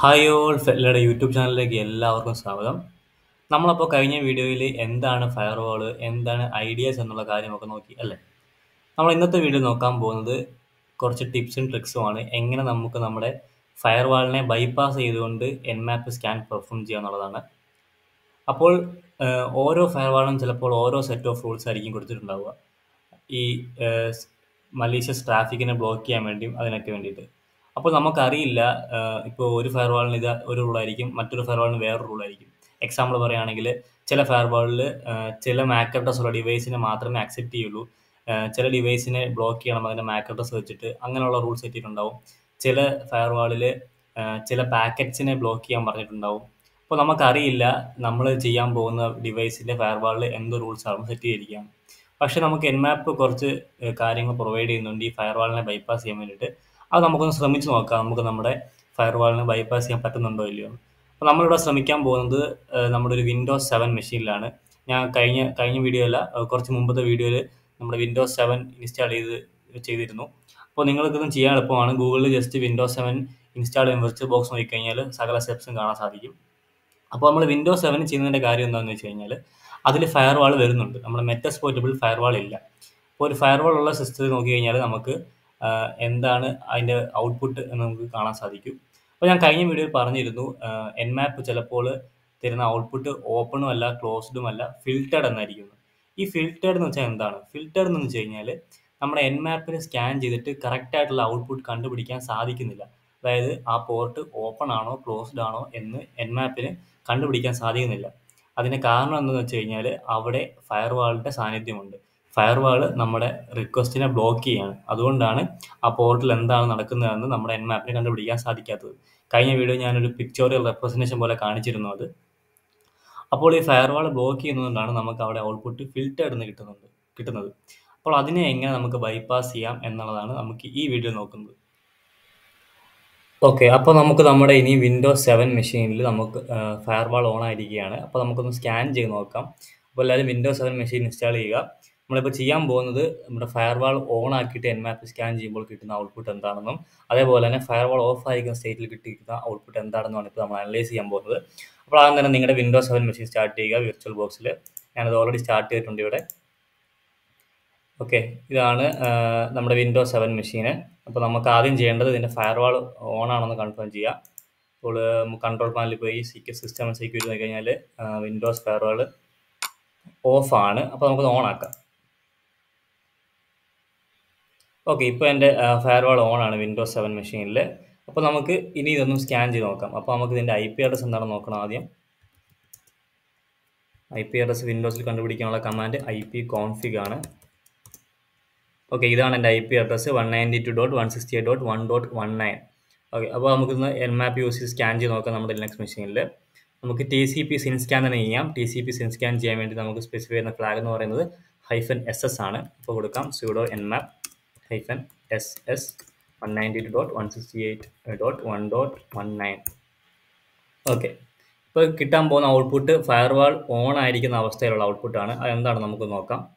Hi all ഫെല്ലയുടെ YouTube ചാനലിലേക്ക് എല്ലാവർക്കും സ്വാഗതം. നമ്മളപ്പോൾ കഴിഞ്ഞ വീഡിയോയിൽ എന്താണ് ഫയർ ഫയർവാൾ എന്താണ് ഐഡിയാസ് എന്നുള്ള കാര്യമൊക്കെ നോക്കി അല്ലേ? നമ്മൾ ഇന്നത്തെ വീഡിയോ നോക്കാൻ പോകുന്നത് കുറച്ച് ടിപ്സും ട്രിക്സുമാണ് എങ്ങനെ നമുക്ക് നമ്മുടെ ഫയർ വാളിനെ ബൈപ്പാസ് ചെയ്തുകൊണ്ട് എൻ മാപ്പ് സ്കാൻ പെർഫോം ചെയ്യുക എന്നുള്ളതാണ്. അപ്പോൾ ഓരോ ഫയർ ഫയർവാളും ചിലപ്പോൾ ഓരോ സെറ്റ് ഓഫ് റൂൾസ് ആയിരിക്കും കൊടുത്തിട്ടുണ്ടാവുക. ഈ മലീഷ്യസ് ട്രാഫിക്കിനെ ബ്ലോക്ക് ചെയ്യാൻ വേണ്ടിയും അതിനൊക്കെ വേണ്ടിയിട്ട്. അപ്പോൾ നമുക്കറിയില്ല ഇപ്പോൾ ഒരു ഫയർവാളിന് ഇത് ഒരു റൂളായിരിക്കും മറ്റൊരു ഫയർവാളിന് വേറൊരു റൂളായിരിക്കും എക്സാമ്പിൾ പറയുകയാണെങ്കിൽ ചില ഫയർവാളിൽ ചില മാക് അഡ്രസ് ഉള്ള ഡിവൈസിനെ മാത്രമേ അക്സെപ്റ്റ് ചെയ്യുള്ളൂ. ചില ഡിവൈസിനെ ബ്ലോക്ക് ചെയ്യണം അതിന്റെ മാക് അഡ്രസ് വെച്ചിട്ട് അങ്ങനെയുള്ള റൂൾസ് സെറ്റിട്ടുണ്ടാവും ചില ഫയർവാളിൽ ചില പാക്കറ്റ്സിനെ ബ്ലോക്ക് ചെയ്യാൻ പറഞ്ഞിട്ടുണ്ടാവും. അപ്പോൾ നമുക്കറിയില്ല നമ്മൾ ചെയ്യാൻ പോകുന്ന ഡിവൈസിന്റെ ഫയർവാളിൽ എന്ത് ആണ് സെറ്റ് ചെയ്തിരിക്കുകയാണ് പക്ഷേ നമുക്ക് എൻമാപ്പ് കുറച്ച് കാര്യങ്ങൾ പ്രൊവൈഡ് ചെയ്യുന്നുണ്ട് ഈ ഫയർവാളിനെ ബൈപ്പാസ് ചെയ്യാൻ വേണ്ടിയിട്ട്. അത് നമുക്കൊന്ന് ശ്രമിച്ചു നോക്കാം. നമുക്ക് നമ്മുടെ ഫയർവാളിനെ ബൈപ്പാസ് ചെയ്യാൻ പറ്റുന്നുണ്ടോ ഇല്ലയോ. അപ്പോൾ നമ്മളിവിടെ ശ്രമിക്കാൻ പോകുന്നത് നമ്മുടെ ഒരു വിൻഡോസ് സെവൻ മെഷീനിലാണ് ഞാൻ കഴിഞ്ഞ കഴിഞ്ഞ വീഡിയോയില കുറച്ച് മുമ്പത്തെ വീഡിയോയിൽ നമ്മുടെ വിൻഡോസ് സെവൻ ഇൻസ്റ്റാൾ ചെയ്ത് ചെയ്തിരുന്നു. അപ്പോൾ നിങ്ങൾക്കിതും ചെയ്യാൻ എളുപ്പമാണ്. ഗൂഗിളിൽ ജസ്റ്റ് വിൻഡോസ് സെവൻ ഇൻസ്റ്റാൾ ചെയ്യാൻ വെർച്വൽ ബോക്സ് നോക്കിക്കഴിഞ്ഞാൽ സകല സ്റ്റെപ്സും കാണാൻ സാധിക്കും. അപ്പോൾ നമ്മൾ വിൻഡോസ് സെവൻ ചെയ്യുന്നതിന്റെ കാര്യം എന്താണെന്ന് വെച്ച് കഴിഞ്ഞാൽ അതിൽ ഫയർവാൾ വരുന്നുണ്ട്. നമ്മുടെ മെറ്റസ് പോർട്ടബിൾ ഫയർവാൾ ഇല്ല. അപ്പോൾ ഒരു ഫയർവാൾ ഉള്ള സിസ്റ്റത്തിൽ നോക്കി കഴിഞ്ഞാൽ നമുക്ക് എന്താണ് അതിന്റെ ഔട്ട്പുട്ട് എന്ന് നമുക്ക് കാണാൻ സാധിക്കും. അപ്പോൾ ഞാൻ കഴിഞ്ഞ വീഡിയോയിൽ പറഞ്ഞിരുന്നു എൻ മാപ്പ് ചിലപ്പോൾ തരുന്ന ഔട്ട്പുട്ട് ഓപ്പണും അല്ല ക്ലോസ്ഡും അല്ല ഫിൽറ്റേഡ് എന്നായിരിക്കും ഈ ഫിൽറ്റേഡ് എന്ന് വെച്ചാൽ എന്താണ്? ഫിൽറ്റേഡ് എന്ന് വെച്ച് കഴിഞ്ഞാൽ നമ്മുടെ എൻ മാപ്പിനെ സ്കാൻ ചെയ്തിട്ട് കറക്റ്റ് ആയിട്ടുള്ള ഔട്ട്പുട്ട് കണ്ടുപിടിക്കാൻ സാധിക്കുന്നില്ല. അതായത് ആ പോർട്ട് ഓപ്പൺ ആണോ ക്ലോസ്ഡ് ആണോ എന്ന് എൻ മാപ്പിന് കണ്ടുപിടിക്കാൻ സാധിക്കുന്നില്ല. അതിന് കാരണം എന്താണെന്ന് വെച്ച് കഴിഞ്ഞാൽ അവിടെ ഫയർവാളിന്റെ സാന്നിധ്യമുണ്ട്. ഫയർവാൾ നമ്മുടെ റിക്വസ്റ്റിനെ ബ്ലോക്ക് ചെയ്യാണ്. അതുകൊണ്ടാണ് ആ പോർട്ടിൽ എന്താണ് നടക്കുന്നതെന്ന് നമ്മുടെ എൻ മാപ്പിനെ കണ്ടുപിടിക്കാൻ സാധിക്കാത്തത്. കഴിഞ്ഞ വീഡിയോ ഞാനൊരു പിക്ചോറിയൽ റെപ്രസെന്റേഷൻ പോലെ കാണിച്ചിരുന്നു അത്. അപ്പോൾ ഈ ഫയർവാൾ ബ്ലോക്ക് ചെയ്യുന്നതുകൊണ്ടാണ് നമുക്ക് അവിടെ ഔട്ട്പുട്ട് ഫിൽറ്റേഡ് എന്ന് കിട്ടുന്നുണ്ട് കിട്ടുന്നത്. അപ്പോൾ അതിനെ എങ്ങനെ നമുക്ക് ബൈപ്പാസ് ചെയ്യാം എന്നുള്ളതാണ് നമുക്ക് ഈ വീഡിയോ നോക്കുന്നത്. ഓക്കെ അപ്പോൾ നമുക്ക് നമ്മുടെ ഇനി വിൻഡോസ് സെവൻ മെഷീനിൽ നമുക്ക് ഫയർവാൾ ഓൺ ആയിരിക്കുകയാണ്. അപ്പോൾ നമുക്കൊന്ന് സ്കാൻ ചെയ്ത് നോക്കാം. അപ്പോൾ എല്ലാവരും വിൻഡോസ് സെവൻ മെഷീൻ ഇൻസ്റ്റാൾ ചെയ്യുക. നമ്മളിപ്പോൾ ചെയ്യാൻ പോകുന്നത് നമ്മുടെ ഫയർവാൾ ഓൺ ആക്കിയിട്ട് എൻ മാപ്പ് സ്കാൻ ചെയ്യുമ്പോൾ കിട്ടുന്ന ഔട്ട്പുട്ട് എന്താണെന്നും അതേപോലെ തന്നെ ഫയർവാൾ ഓഫ് ആയിരിക്കുന്ന സ്റ്റേറ്റിൽ കിട്ടിയിരിക്കുന്ന ഔട്ട്പുട്ട് എന്താണെന്നാണ് ഇപ്പോൾ നമ്മൾ അനലൈസ് ചെയ്യാൻ പോകുന്നത്. അപ്പോൾ ആദ്യം തന്നെ നിങ്ങളുടെ വിൻഡോസ് സെവൻ മെഷീൻ സ്റ്റാർട്ട് ചെയ്യുക വിർച്വൽ ബോക്സിൽ ഞാനത് ഓൾറെഡി സ്റ്റാർട്ട് ചെയ്തിട്ടുണ്ട് ഇവിടെ. ഓക്കെ ഇതാണ് നമ്മുടെ വിൻഡോസ് സെവൻ മെഷീന് അപ്പോൾ നമുക്ക് ആദ്യം ചെയ്യേണ്ടത് ഇതിന്റെ ഫയർവാൾ ഓൺ ആണെന്ന് കൺഫേം ചെയ്യുക അപ്പോൾ കൺട്രോൾ പാനലിൽ പോയി സിസ്റ്റം സെക്യൂരിറ്റി നോക്കി കഴിഞ്ഞാൽ വിൻഡോസ് ഫയർവാൾ ഓഫ് ആണ്. അപ്പോൾ നമുക്കത് ഓൺ ആക്കാം. ഓക്കെ ഇപ്പോൾ എന്റെ ഫയർവാൾ ഓൺ ആണ് വിൻഡോസ് സെവൻ മെഷീനിൽ അപ്പോൾ നമുക്ക് ഇനി ഇതൊന്ന് സ്കാൻ ചെയ്ത് നോക്കാം. അപ്പോൾ നമുക്ക് ഇതിന്റെ ഐ പി അഡ്രസ് എന്താണെന്ന് നോക്കണം ആദ്യം. ഐ പി അഡ്രസ് വിൻഡോസിൽ കണ്ടുപിടിക്കാനുള്ള കമാൻഡ് ഐ പി കോൺഫിഗ് ആണ്. ഓക്കെ ഇതാണ് എന്റെ I P address one ninety two dot one sixty eight dot one dot one nine okay അപ്പോൾ നമുക്കിന്ന് എൻ മാപ്പ് യൂസ് ചെയ്ത് സ്കാൻ ചെയ്ത് നോക്കാം നമ്മുടെ ലിനക്സ് മെഷീനിൽ നമുക്ക് T C P SYN scan തന്നെ ചെയ്യാം. T C P SYN scan ചെയ്യാൻ വേണ്ടി നമുക്ക് സ്പെസിഫൈ ചെയ്യുന്ന ഫ്ലാഗ് എന്ന് പറയുന്നത് ഹൈഫൻ എസ് എസ് ആണ്. അപ്പോൾ കൊടുക്കാം sudo Nmap dot one nine okay ഇപ്പോൾ കിട്ടാൻ പോകുന്ന ഔട്ട്പുട്ട് ഫയർവാൾ ഓൺ ആയിരിക്കുന്ന അവസ്ഥയിലുള്ള ഔട്ട്പുട്ടാണ് അത് എന്താണ് നമുക്ക് നോക്കാം.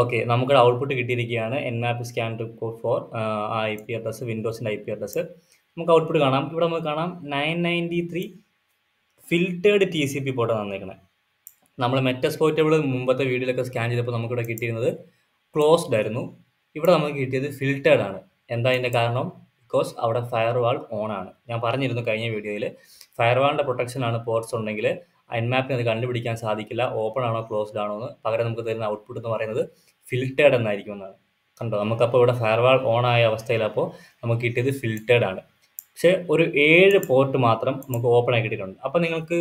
ഓക്കെ നമുക്ക് ഔട്ട്പുട്ട് കിട്ടിയിരിക്കുകയാണ് Nmap scan to code for I P address വിൻഡോസിന്റെ I P address നമുക്ക് ഔട്ട്പുട്ട് കാണാം. ഇവിടെ നമുക്ക് കാണാം nine ninety three filtered T C P പോർട്ടാണ് തന്നിരിക്കുന്നത് നമ്മൾ മെറ്റസ് പോർട്ടബിൾ മുമ്പത്തെ വീഡിയോയിലൊക്കെ സ്കാൻ ചെയ്തപ്പോൾ നമുക്കിവിടെ കിട്ടിയിരുന്നത് ക്ലോസ്ഡ് ആയിരുന്നു. ഇവിടെ നമുക്ക് കിട്ടിയത് ഫിൽറ്റേഡ് ആണ്. എന്താ അതിന്റെ കാരണം? ബിക്കോസ് അവിടെ ഫയർവാൾ ഓൺ ആണ്. ഞാൻ പറഞ്ഞിരുന്നു കഴിഞ്ഞ വീഡിയോയിൽ ഫയർവാളിന്റെ പ്രൊട്ടക്ഷനാണ് പോർട്സ് ഉണ്ടെങ്കിൽ അൻമാപ്പിന് അത് കണ്ടുപിടിക്കാൻ സാധിക്കില്ല. ഓപ്പൺ ആണോ ക്ലോസ്ഡ് ആണോ എന്ന് പകരം നമുക്ക് തരുന്ന ഔട്ട്പുട്ട് എന്ന് പറയുന്നത് ഫിൽറ്റേഡ് എന്നായിരിക്കും എന്നാണ്. കണ്ടോ? നമുക്കപ്പോൾ ഇവിടെ ഫയർവാൾ ഓൺ ആയ അവസ്ഥയിലപ്പോൾ നമുക്ക് കിട്ടിയത് ഫിൽറ്റേഡ് ആണ്. പക്ഷേ ഒരു ഏഴ് പോർട്ട് മാത്രം നമുക്ക് ഓപ്പൺ ആയി കിട്ടിയിട്ടുണ്ട്. അപ്പോൾ നിങ്ങൾക്ക്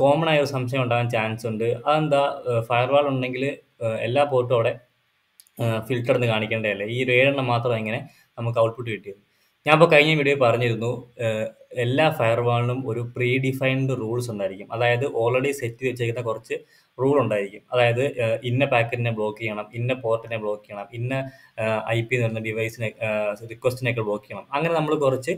കോമൺ ആയ ഒരു സംശയം ഉണ്ടാകാൻ ചാൻസ് ഉണ്ട്. അതെന്താ? ഫയർവാൾ ഉണ്ടെങ്കിൽ എല്ലാ പോർട്ടും അവിടെ ഫിൽറ്റർ എന്ന് കാണിക്കേണ്ടതല്ലേ? ഈ ഒരു ഏഴെണ്ണം മാത്രം എങ്ങനെ നമുക്ക് ഔട്ട്പുട്ട് കിട്ടിയത്. ഞാൻ ഇപ്പോൾ കഴിഞ്ഞ വീഡിയോ പറഞ്ഞിരുന്നു എല്ലാ ഫയർവാളിനും ഒരു പ്രീ ഡിഫൈൻഡ് റൂൾസ് ഉണ്ടായിരിക്കും. അതായത് ഓൾറെഡി സെറ്റ് വെച്ചേക്കുന്ന കുറച്ച് റൂൾ ഉണ്ടായിരിക്കും. അതായത് ഇന്ന പാക്കറ്റിനെ ബ്ലോക്ക് ചെയ്യണം ഇന്ന പോർട്ടിനെ ബ്ലോക്ക് ചെയ്യണം ഇന്ന ഐ പി വരുന്ന ഡിവൈസിനെ റിക്വസ്റ്റിനെയൊക്കെ ബ്ലോക്ക് ചെയ്യണം. അങ്ങനെ നമ്മൾ കുറച്ച്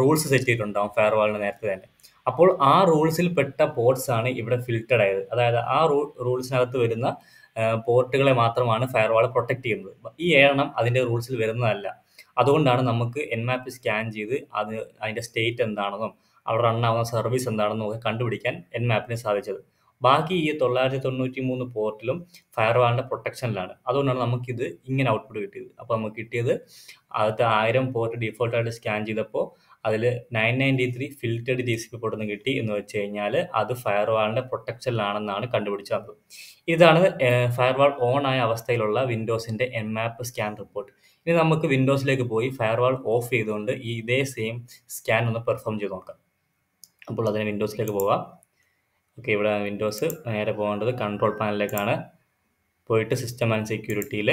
റൂൾസ് സെറ്റ് ചെയ്തിട്ടുണ്ടാവും ഫയർവാളിന് നേരത്തെ തന്നെ. അപ്പോൾ ആ റൂൾസിൽ പെട്ട പോർട്സ് ആണ് ഇവിടെ ഫിൽറ്റർഡ് ആയത്. അതായത് ആ റൂ റൂൾസിനകത്ത് വരുന്ന പോർട്ടുകളെ മാത്രമാണ് ഫയർവാൾ പ്രൊട്ടക്ട് ചെയ്യുന്നത്. ഈ എണ്ണം അതിന്റെ റൂൾസിൽ വരുന്നതല്ല. അതുകൊണ്ടാണ് നമുക്ക് എൻ മാപ്പ് സ്കാൻ ചെയ്ത് അത് അതിന്റെ സ്റ്റേറ്റ് എന്താണെന്നും അവിടെ റൺ ആവുന്ന സർവീസ് എന്താണെന്നും ഒക്കെ കണ്ടുപിടിക്കാൻ എൻ മാപ്പിന് സാധിച്ചത്. ബാക്കി ഈ തൊള്ളായിരത്തി തൊണ്ണൂറ്റി മൂന്ന് പോർട്ടിലും ഫയർവാളിന്റെ പ്രൊട്ടക്ഷനിലാണ് അതുകൊണ്ടാണ് നമുക്കിത് ഇങ്ങനെ ഔട്ട്പുട്ട് കിട്ടിയത്. അപ്പോൾ നമുക്ക് കിട്ടിയത് ആദ്യത്തെ ആയിരം പോർട്ട് ഡീഫോൾട്ടായിട്ട് സ്കാൻ ചെയ്തപ്പോൾ അതിൽ nine ninety three filtered G C P പൊട്ടുന്ന കിട്ടി എന്ന് വെച്ച് കഴിഞ്ഞാൽ അത് ഫയർവാളിന്റെ പ്രൊട്ടക്ഷനിലാണെന്നാണ് കണ്ടുപിടിച്ചു വന്നത് ഇതാണ് ഫയർവാൾ ഓൺ ആയ അവസ്ഥയിലുള്ള വിൻഡോസിന്റെ എൻ മാപ്പ് സ്കാൻ റിപ്പോർട്ട് ഇനി നമുക്ക് വിൻഡോസിലേക്ക് പോയി ഫയർവാൾ ഓഫ് ചെയ്തുകൊണ്ട് ഈ ഇതേ സെയിം സ്കാൻ ഒന്ന് പെർഫോം ചെയ്ത് നോക്കാം. അപ്പോൾ അതിന് വിൻഡോസിലേക്ക് പോവാം. ഓക്കെ ഇവിടെ വിൻഡോസ് നേരെ പോകേണ്ടത് കൺട്രോൾ പാനലിലേക്കാണ് പോയിട്ട് സിസ്റ്റം ആൻഡ് സെക്യൂരിറ്റിയിൽ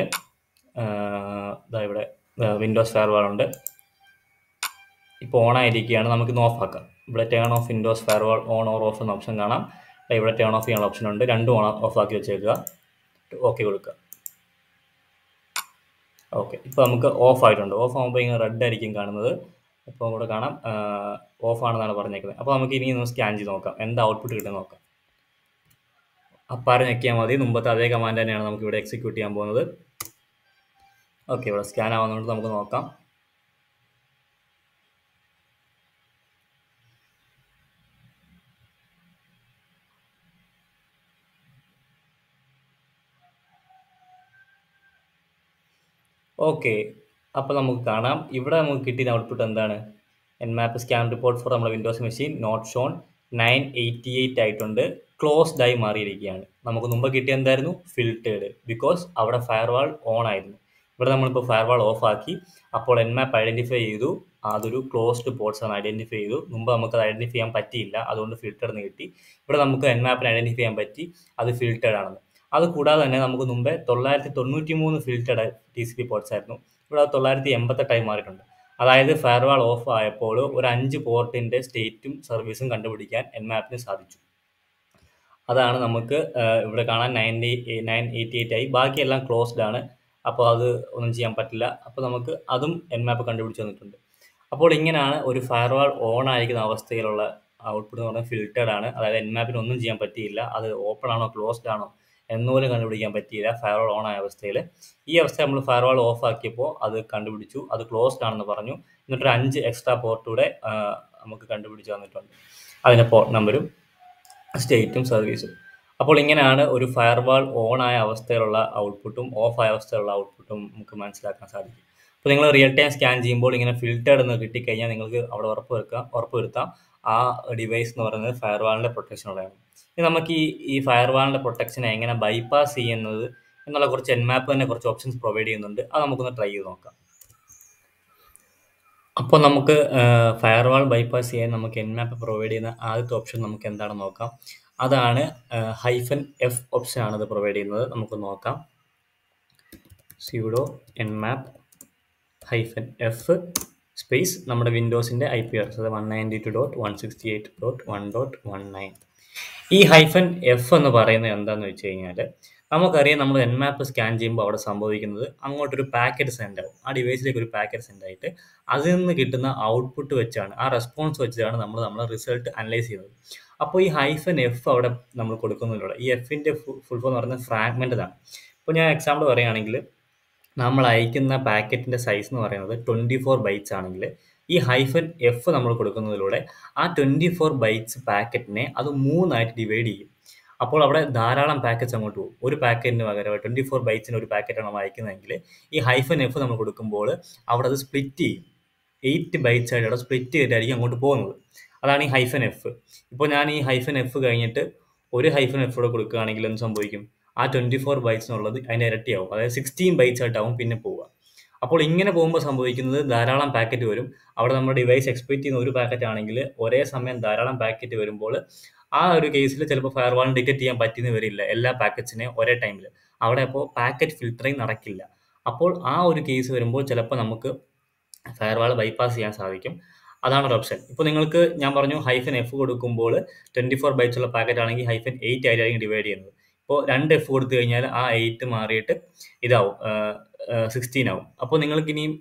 ഇതാ ഇവിടെ വിൻഡോസ് ഫയർവാൾ ഉണ്ട്. ഇപ്പോൾ ഓൺ ആയിരിക്കുകയാണ് നമുക്ക് നമുക്കിന്ന് ഓഫ് ആക്കാം ഇവിടെ turn off Windows firewall on or off എന്ന ഓപ്ഷൻ കാണാം. ഇവിടെ ടേൺ ഓഫ് ചെയ്യാനുള്ള ഓപ്ഷൻ ഉണ്ട്. രണ്ടും ഓൺ ഓഫ് ആക്കി വെച്ചേക്കുക. ഓക്കെ കൊടുക്കുക. ഓക്കെ ഇപ്പോൾ നമുക്ക് ഓഫ് ആയിട്ടുണ്ട്. ഓഫ് ആകുമ്പോൾ ഇങ്ങനെ റെഡ് ആയിരിക്കും കാണുന്നത്. അപ്പോൾ ഇവിടെ കാണാം ഓഫ് ആണെന്നാണ് പറഞ്ഞേക്കുന്നത്. അപ്പോൾ നമുക്ക് ഇനി ഒന്ന് സ്കാൻ ചെയ്ത് നോക്കാം. എന്താ ഔട്ട്പുട്ട് കിട്ടുന്നത് നോക്കാം. അപ്പാറ് ഞെക്കിയാൽ മതി. മുമ്പത്തെ അതേ കമാൻഡ് തന്നെയാണ് നമുക്ക് ഇവിടെ എക്സിക്യൂട്ട് ചെയ്യാൻ പോകുന്നത്. ഓക്കെ ഇവിടെ സ്കാൻ ആവുന്നതുകൊണ്ട് നമുക്ക് നോക്കാം. ഓക്കെ. അപ്പോൾ നമുക്ക് കാണാം. ഇവിടെ നമുക്ക് കിട്ടിയ ഔട്ട്പുട്ട് എന്താണ്? Nmap scan report for നമ്മുടെ Windows machine not shown nine eighty eight ആയിട്ടുണ്ട്. ക്ലോസ്ഡ് ആയി മാറിയിരിക്കുകയാണ്. നമുക്ക് മുമ്പ് കിട്ടിയ എന്തായിരുന്നു? ഫിൽറ്റേഡ് ബിക്കോസ് അവിടെ ഫയർവാൾ ഓൺ ആയിരുന്നു. ഇവിടെ നമ്മളിപ്പോൾ ഫയർവാൾ ഓഫ് ആക്കി. അപ്പോൾ എൻ മാപ്പ് ഐഡന്റിഫൈ ചെയ്തു. അതൊരു ക്ലോസ്ഡ് പോർട്സ് ആണ്. ഐഡന്റിഫൈ ചെയ്തു. മുമ്പ് നമുക്ക് അത് ഐഡന്റിഫൈ ചെയ്യാൻ പറ്റിയില്ല. അതുകൊണ്ട് ഫിൽറ്റർ എന്ന് കിട്ടി. ഇവിടെ നമുക്ക് എൻ മാപ്പിന് ഐഡന്റിഫൈ ചെയ്യാൻ പറ്റി. അത് ഫിൽറ്റേഡ് ആണെന്ന്. അത് കൂടാതെ തന്നെ നമുക്ക് മുമ്പേ തൊള്ളായിരത്തി തൊണ്ണൂറ്റി മൂന്ന് filtered T C P ports ആയിരുന്നു. ഇവിടെ അത് തൊള്ളായിരത്തി എൺപത്തെട്ടായി മാറിയിട്ടുണ്ട്. അതായത് ഫയർവാൾ ഓഫ് ആയപ്പോൾ ഒരു അഞ്ച് പോർട്ടിന്റെ സ്റ്റേറ്റും സർവീസും കണ്ടുപിടിക്കാൻ എൻ മാപ്പിന് സാധിച്ചു. അതാണ് നമുക്ക് ഇവിടെ കാണാൻ നയന്റി നയൻ എയ്റ്റി എയ്റ്റ് ആയി. ബാക്കിയെല്ലാം ക്ലോസ്ഡ് ആണ്. അപ്പോൾ അത് ഒന്നും ചെയ്യാൻ പറ്റില്ല. അപ്പോൾ നമുക്ക് അതും എൻ മാപ്പ് കണ്ടുപിടിച്ച് തന്നിട്ടുണ്ട് അപ്പോൾ ഇങ്ങനെയാണ് ഒരു ഫയർവാൾ ഓൺ ആയിരിക്കുന്ന അവസ്ഥയിലുള്ള ഔട്ട്പുട്ട് എന്ന് പറഞ്ഞാൽ ഫിൽറ്റേഡ് ആണ്. അതായത് എൻ മാപ്പിന് ഒന്നും ചെയ്യാൻ പറ്റിയില്ല. അത് ഓപ്പൺ ആണോ ക്ലോസ്ഡ് ആണോ? എന്നുപോലും കണ്ടുപിടിക്കാൻ പറ്റിയില്ല. ഫയർവാൾ ഓൺ ആയ അവസ്ഥയിൽ ഈ അവസ്ഥ നമ്മൾ ഫയർവാൾ ഓഫ് ആക്കിയപ്പോൾ അത് കണ്ടുപിടിച്ചു. അത് ക്ലോസ്ഡ് ആണെന്ന് പറഞ്ഞു. എന്നിട്ടൊരു അഞ്ച് എക്സ്ട്രാ പോർട്ടൂടെ നമുക്ക് കണ്ടുപിടിച്ച് തന്നിട്ടുണ്ട്. അതിന്റെ പോർട്ട് നമ്പരും സ്റ്റേറ്റും സർവീസും അപ്പോൾ ഇങ്ങനെയാണ് ഒരു ഫയർവാൾ ഓൺ ആയ അവസ്ഥയിലുള്ള ഔട്ട്പുട്ടും ഓഫ് ആയ അവസ്ഥയിലുള്ള ഔട്ട്പുട്ടും നമുക്ക് മനസ്സിലാക്കാൻ സാധിക്കും. അപ്പോൾ നിങ്ങൾ റിയൽ ടൈം സ്കാൻ ചെയ്യുമ്പോൾ ഇങ്ങനെ ഫിൽറ്റേഡ് എന്ന് കിട്ടിക്കഴിഞ്ഞാൽ നിങ്ങൾക്ക് അവിടെ ഉറപ്പ് വെക്കാം ഉറപ്പ് വരുത്താം. ആ ഡിവൈസ് എന്ന് പറയുന്നത് ഫയർ വാളിന്റെ പ്രൊട്ടക്ഷനുള്ളതാണ് ഇനി നമുക്ക് ഈ ഈ ഫയർ വാളിന്റെ പ്രൊട്ടക്ഷനെ എങ്ങനെ ബൈപ്പാസ് ചെയ്യുന്നത് എന്നുള്ള കുറച്ച് എൻമാപ്പ് തന്നെ കുറച്ച് ഓപ്ഷൻസ് പ്രൊവൈഡ് ചെയ്യുന്നുണ്ട്. അത് നമുക്കൊന്ന് ട്രൈ ചെയ്ത് നോക്കാം. അപ്പോൾ നമുക്ക് ഫയർവാൾ ബൈപ്പാസ് ചെയ്യാൻ നമുക്ക് എൻമാപ്പ് പ്രൊവൈഡ് ചെയ്യുന്ന ആദ്യത്തെ ഓപ്ഷൻ നമുക്ക് എന്താണെന്ന് നോക്കാം? അതാണ് ഹൈഫൻ എഫ് ഓപ്ഷൻ ആണ് ഇത് പ്രൊവൈഡ് ചെയ്യുന്നത്. നമുക്ക് നോക്കാം. Sudo Nmap hyphen F space നമ്മുടെ വിൻഡോസിന്റെ ഐ പി അഡ്രസ് അത് one ninety two dot one sixty eight dot one dot one nine ഈ ഹൈഫൻ എഫ് എന്ന് പറയുന്നത് എന്താണെന്ന് വെച്ച് കഴിഞ്ഞാൽ നമുക്കറിയാം നമ്മൾ എൻ മാപ്പ് സ്കാൻ ചെയ്യുമ്പോൾ അവിടെ സംഭവിക്കുന്നത് അങ്ങോട്ടൊരു പാക്കറ്റ് സെൻഡ് ആവും. ആ ഡിവൈസിലേക്ക് ഒരു പാക്കറ്റ് സെൻഡ് ആയിട്ട് അതിൽ നിന്ന് കിട്ടുന്ന ഔട്ട്പുട്ട് വെച്ചാണ് ആ റെസ്പോൺസ് വെച്ചാണ് നമ്മൾ നമ്മുടെ റിസൾട്ട് അനലൈസ് ചെയ്യുന്നത്. അപ്പോൾ ഈ ഹൈഫൻ എഫ് അവിടെ നമ്മൾ കൊടുക്കുന്നതിലൂടെ ഈ എഫിന്റെ ഫുൾ ഫോം എന്ന് പറയുന്നത് ഫ്രാഗ്മെന്റ് ആണ് ഇപ്പോൾ ഞാൻ എക്സാമ്പിൾ പറയുകയാണെങ്കിൽ നമ്മൾ അയക്കുന്ന പാക്കറ്റിന്റെ സൈസ് എന്ന് പറയുന്നത് ട്വന്റി ഫോർ ബൈറ്റ്സ് ആണെങ്കിൽ ഈ ഹൈഫൻ എഫ് നമ്മൾ കൊടുക്കുന്നതിലൂടെ ആ ട്വന്റി ഫോർ ബൈറ്റ്സ് പാക്കറ്റിനെ അത് മൂന്നായിട്ട് ഡിവൈഡ് ചെയ്യും. അപ്പോൾ അവിടെ ധാരാളം പാക്കറ്റ്സ് അങ്ങോട്ട് പോകും. ഒരു പാക്കറ്റിന് പകരം ട്വന്റി ഫോർ ബൈറ്റ്സിന് ഒരു പാക്കറ്റാണ് നമ്മൾ അയക്കുന്നതെങ്കിൽ ഈ ഹൈഫൻ എഫ് നമ്മൾ കൊടുക്കുമ്പോൾ അവിടെ അത് സ്പ്ലിറ്റ് ചെയ്യും. എയ്റ്റ് ബൈറ്റ്സ് ആയിട്ട് അവിടെ സ്പ്ലിറ്റ് ചെയ്തിട്ടായിരിക്കും അങ്ങോട്ട് പോകുന്നത്. അതാണ് ഈ ഹൈഫൻ എഫ് ഇപ്പോൾ ഞാൻ ഈ ഹൈഫൻ എഫ് കഴിഞ്ഞിട്ട് ഒരു ഹൈഫൻ എഫ് കൂടെ കൊടുക്കുകയാണെങ്കിൽ എന്ത് സംഭവിക്കും? ആ ട്വന്റി ഫോർ ബൈറ്റ്സ് എന്നുള്ളത് അതിന്റെ ഇരട്ടിയാവും. അതായത് സിക്സ്റ്റീൻ ബൈറ്റ്സ് ആയിട്ടാവും പിന്നെ പോവുക. അപ്പോൾ ഇങ്ങനെ പോകുമ്പോൾ സംഭവിക്കുന്നത് ധാരാളം പാക്കറ്റ് വരും. അവിടെ നമ്മുടെ ഡിവൈസ് എക്സ്പെക്ട് ചെയ്യുന്ന ഒരു പാക്കറ്റ് ആണെങ്കിൽ ഒരേ സമയം ധാരാളം പാക്കറ്റ് വരുമ്പോൾ ആ ഒരു കേസിൽ ചിലപ്പോൾ ഫയർ ഫയർവാൾ ഡിറ്റക്ട് ചെയ്യാൻ പറ്റിയെന്ന് വരില്ല. എല്ലാ പാക്കറ്റ്സിനെയും ഒരേ ടൈമിൽ അവിടെ അപ്പോൾ പാക്കറ്റ് ഫിൽറ്ററിങ് നടക്കില്ല. അപ്പോൾ ആ ഒരു കേസ് വരുമ്പോൾ ചിലപ്പോൾ നമുക്ക് ഫയർ വാൾ ബൈപ്പാസ് ചെയ്യാൻ സാധിക്കും. അതാണ് ഒരു ഓപ്ഷൻ ഇപ്പോൾ നിങ്ങൾക്ക് ഞാൻ പറഞ്ഞു ഹൈഫൻ എഫ് കൊടുക്കുമ്പോൾ ട്വന്റി ഫോർ ബൈറ്റ്സ് ഉള്ള പാക്കറ്റ് ആണെങ്കിൽ ഹൈഫൻ എയ്റ്റ് ആയിട്ടായിരിക്കും ഡിവൈഡ് ചെയ്യുന്നത്. ഇപ്പോൾ രണ്ട് എഫ് കൊടുത്തു കഴിഞ്ഞാൽ ആ എയ്റ്റ് മാറിയിട്ട് ഇതാവും സിക്സ്റ്റീൻ ആവും. അപ്പോൾ നിങ്ങൾക്ക് ഇനിയും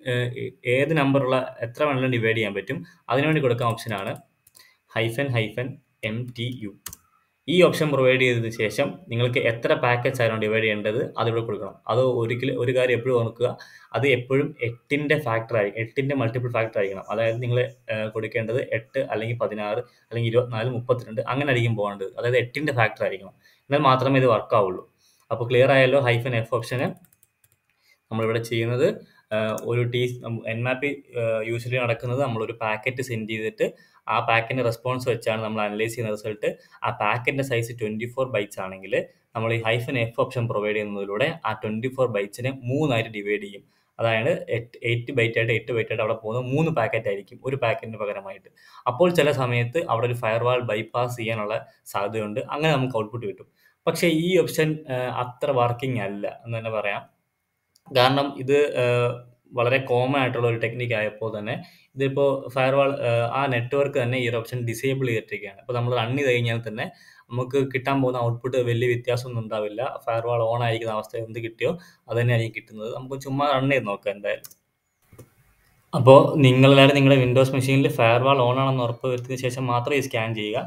ഏത് നമ്പറുള്ള എത്ര വേണമെങ്കിലും ഡിവൈഡ് ചെയ്യാൻ പറ്റും. അതിനുവേണ്ടി കൊടുക്കാൻ ഓപ്ഷനാണ് hyphen hyphen M T U ഈ ഓപ്ഷൻ പ്രൊവൈഡ് ചെയ്തതിന് ശേഷം നിങ്ങൾക്ക് എത്ര പാക്കേജ് ആയിരുന്നു ഡിവൈഡ് ചെയ്യേണ്ടത് അതിവിടെ കൊടുക്കണം. അത് ഒരിക്കലും ഒരു കാര്യം എപ്പോഴും ഓർക്കുക അത് എപ്പോഴും എട്ടിന്റെ ഫാക്ടർ ആയിരിക്കും എട്ടിന്റെ മൾട്ടിപ്പിൾ ഫാക്ടർ ആയിരിക്കണം. അതായത് നിങ്ങൾ കൊടുക്കേണ്ടത് എട്ട് അല്ലെങ്കിൽ പതിനാറ് അല്ലെങ്കിൽ ഇരുപത്തിനാല് മുപ്പത്തിരണ്ട് അങ്ങനെ ആയിരിക്കും പോകേണ്ടത്. അതായത് എട്ടിന്റെ ഫാക്ടർ ആയിരിക്കണം. എന്നാൽ മാത്രമേ ഇത് വർക്ക് ആവുള്ളൂ. അപ്പോൾ ക്ലിയർ ആയല്ലോ ഹൈഫൻ എഫ് ഓപ്ഷന് നമ്മളിവിടെ ചെയ്യുന്നത് ഒരു ടീ എൻ മാപ്പ് യൂഷ്വലി നടക്കുന്നത് നമ്മളൊരു പാക്കറ്റ് സെൻഡ് ചെയ്തിട്ട് ആ പാക്കിന്റെ റെസ്പോൺസ് വെച്ചാണ് നമ്മൾ അനലൈസ് ചെയ്യുന്ന റിസൾട്ട് ആ പാക്കറ്റിന്റെ സൈസ് ട്വന്റി ഫോർ ബൈറ്റ്സ് ആണെങ്കിൽ നമ്മൾ ഈ ഹൈഫൻ എഫ് ഓപ്ഷൻ പ്രൊവൈഡ് ചെയ്യുന്നതിലൂടെ ആ ട്വന്റി ഫോർ ബൈറ്റ്സിനെ മൂന്നായിട്ട് ഡിവൈഡ് ചെയ്യും. അതായത് എട്ട് എയ്റ്റ് ബൈറ്റ് ആയിട്ട് എട്ട് ബൈറ്റ് ആയിട്ട് അവിടെ പോകുന്ന മൂന്ന് പാക്കറ്റ് ആയിരിക്കും ഒരു പാക്കറ്റിന് പകരമായിട്ട്. അപ്പോൾ ചില സമയത്ത് അവിടെ ഒരു ഫയർവാൾ ബൈപ്പാസ് ചെയ്യാനുള്ള സാധ്യതയുണ്ട്. അങ്ങനെ നമുക്ക് ഔട്ട്പുട്ട് കിട്ടും. പക്ഷേ ഈ ഓപ്ഷൻ അത്ര വർക്കിംഗ് അല്ല എന്ന് തന്നെ പറയാം. കാരണം ഇത് വളരെ കോമൺ ആയിട്ടുള്ള ഒരു ടെക്നിക്ക് ആയപ്പോൾ തന്നെ ഇതിപ്പോൾ ഫയർവാൾ ആ നെറ്റ്വർക്ക് തന്നെ ഈ ഒരു ഓപ്ഷൻ ഡിസേബിൾ ചെയ്തിരിക്കുകയാണ് അപ്പോൾ നമ്മൾ റൺ ചെയ്ത് കഴിഞ്ഞാൽ തന്നെ നമുക്ക് കിട്ടാൻ പോകുന്ന ഔട്ട്പുട്ട് വലിയ വ്യത്യാസമൊന്നും ഉണ്ടാവില്ല. ഫയർവാൾ ഓൺ ആയിരിക്കുന്ന അവസ്ഥ എന്ത് കിട്ടിയോ അത് തന്നെയായിരിക്കും കിട്ടുന്നത്. നമുക്ക് ചുമ്മാ റൺ ചെയ്ത് നോക്കാം എന്തായാലും. അപ്പോൾ നിങ്ങളെല്ലാവരും നിങ്ങളുടെ വിൻഡോസ് മെഷീനിൽ ഫയർവാൾ ഓൺ ആണെന്ന് ഉറപ്പ് വരുത്തിയതിന് ശേഷം മാത്രം ഈ സ്കാൻ ചെയ്യുക.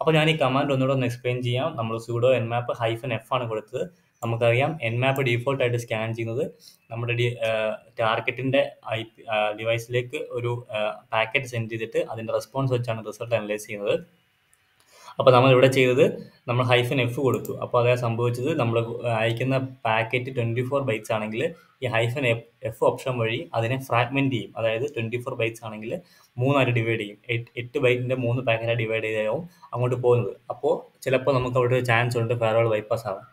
അപ്പോൾ ഞാൻ ഈ കമാൻഡ് ഒന്നുകൂടെ ഒന്ന് എക്സ്പ്ലെയിൻ ചെയ്യാം. നമ്മൾ സൂഡോ എൻ മാപ്പ് ഹൈഫൻ എഫ് ആണ് കൊടുത്തത്. നമുക്കറിയാം എൻ മാപ്പ് ഡീഫോൾട്ടായിട്ട് സ്കാൻ ചെയ്യുന്നത് നമ്മുടെ ഡി ടാർഗറ്റിന്റെ ഐ ഡിവൈസിലേക്ക് ഒരു പാക്കറ്റ് സെൻഡ് ചെയ്തിട്ട് അതിന്റെ റെസ്പോൺസ് വെച്ചാണ് റിസൾട്ട് അനലൈസ് ചെയ്യുന്നത്. അപ്പോൾ നമ്മൾ ഇവിടെ ചെയ്തത് നമ്മൾ ഹൈഫൻ എഫ് കൊടുത്തു. അപ്പോൾ അതായത് സംഭവിച്ചത് നമ്മൾ അയക്കുന്ന പാക്കറ്റ് ട്വന്റി ഫോർ ബൈറ്റ്സ് ആണെങ്കിൽ ഈ ഹൈഫൻ എഫ് ഓപ്ഷൻ വഴി അതിനെ ഫ്രാഗ്മെന്റ് ചെയ്യും. അതായത് ട്വന്റി ഫോർ ബൈറ്റ്സ് ആണെങ്കിൽ മൂന്നായിട്ട് ഡിവൈഡ് ചെയ്യും. എട്ട് ബൈറ്റിന്റെ മൂന്ന് പാക്കറ്റായി ഡിവൈഡ് ചെയ്താവും അങ്ങോട്ട് പോകുന്നത്. അപ്പോൾ ചിലപ്പോൾ നമുക്ക് അവിടെ ഒരു ചാൻസ് ഉണ്ട് ഫയർവാൾ ബൈപ്പാസ് ആവാം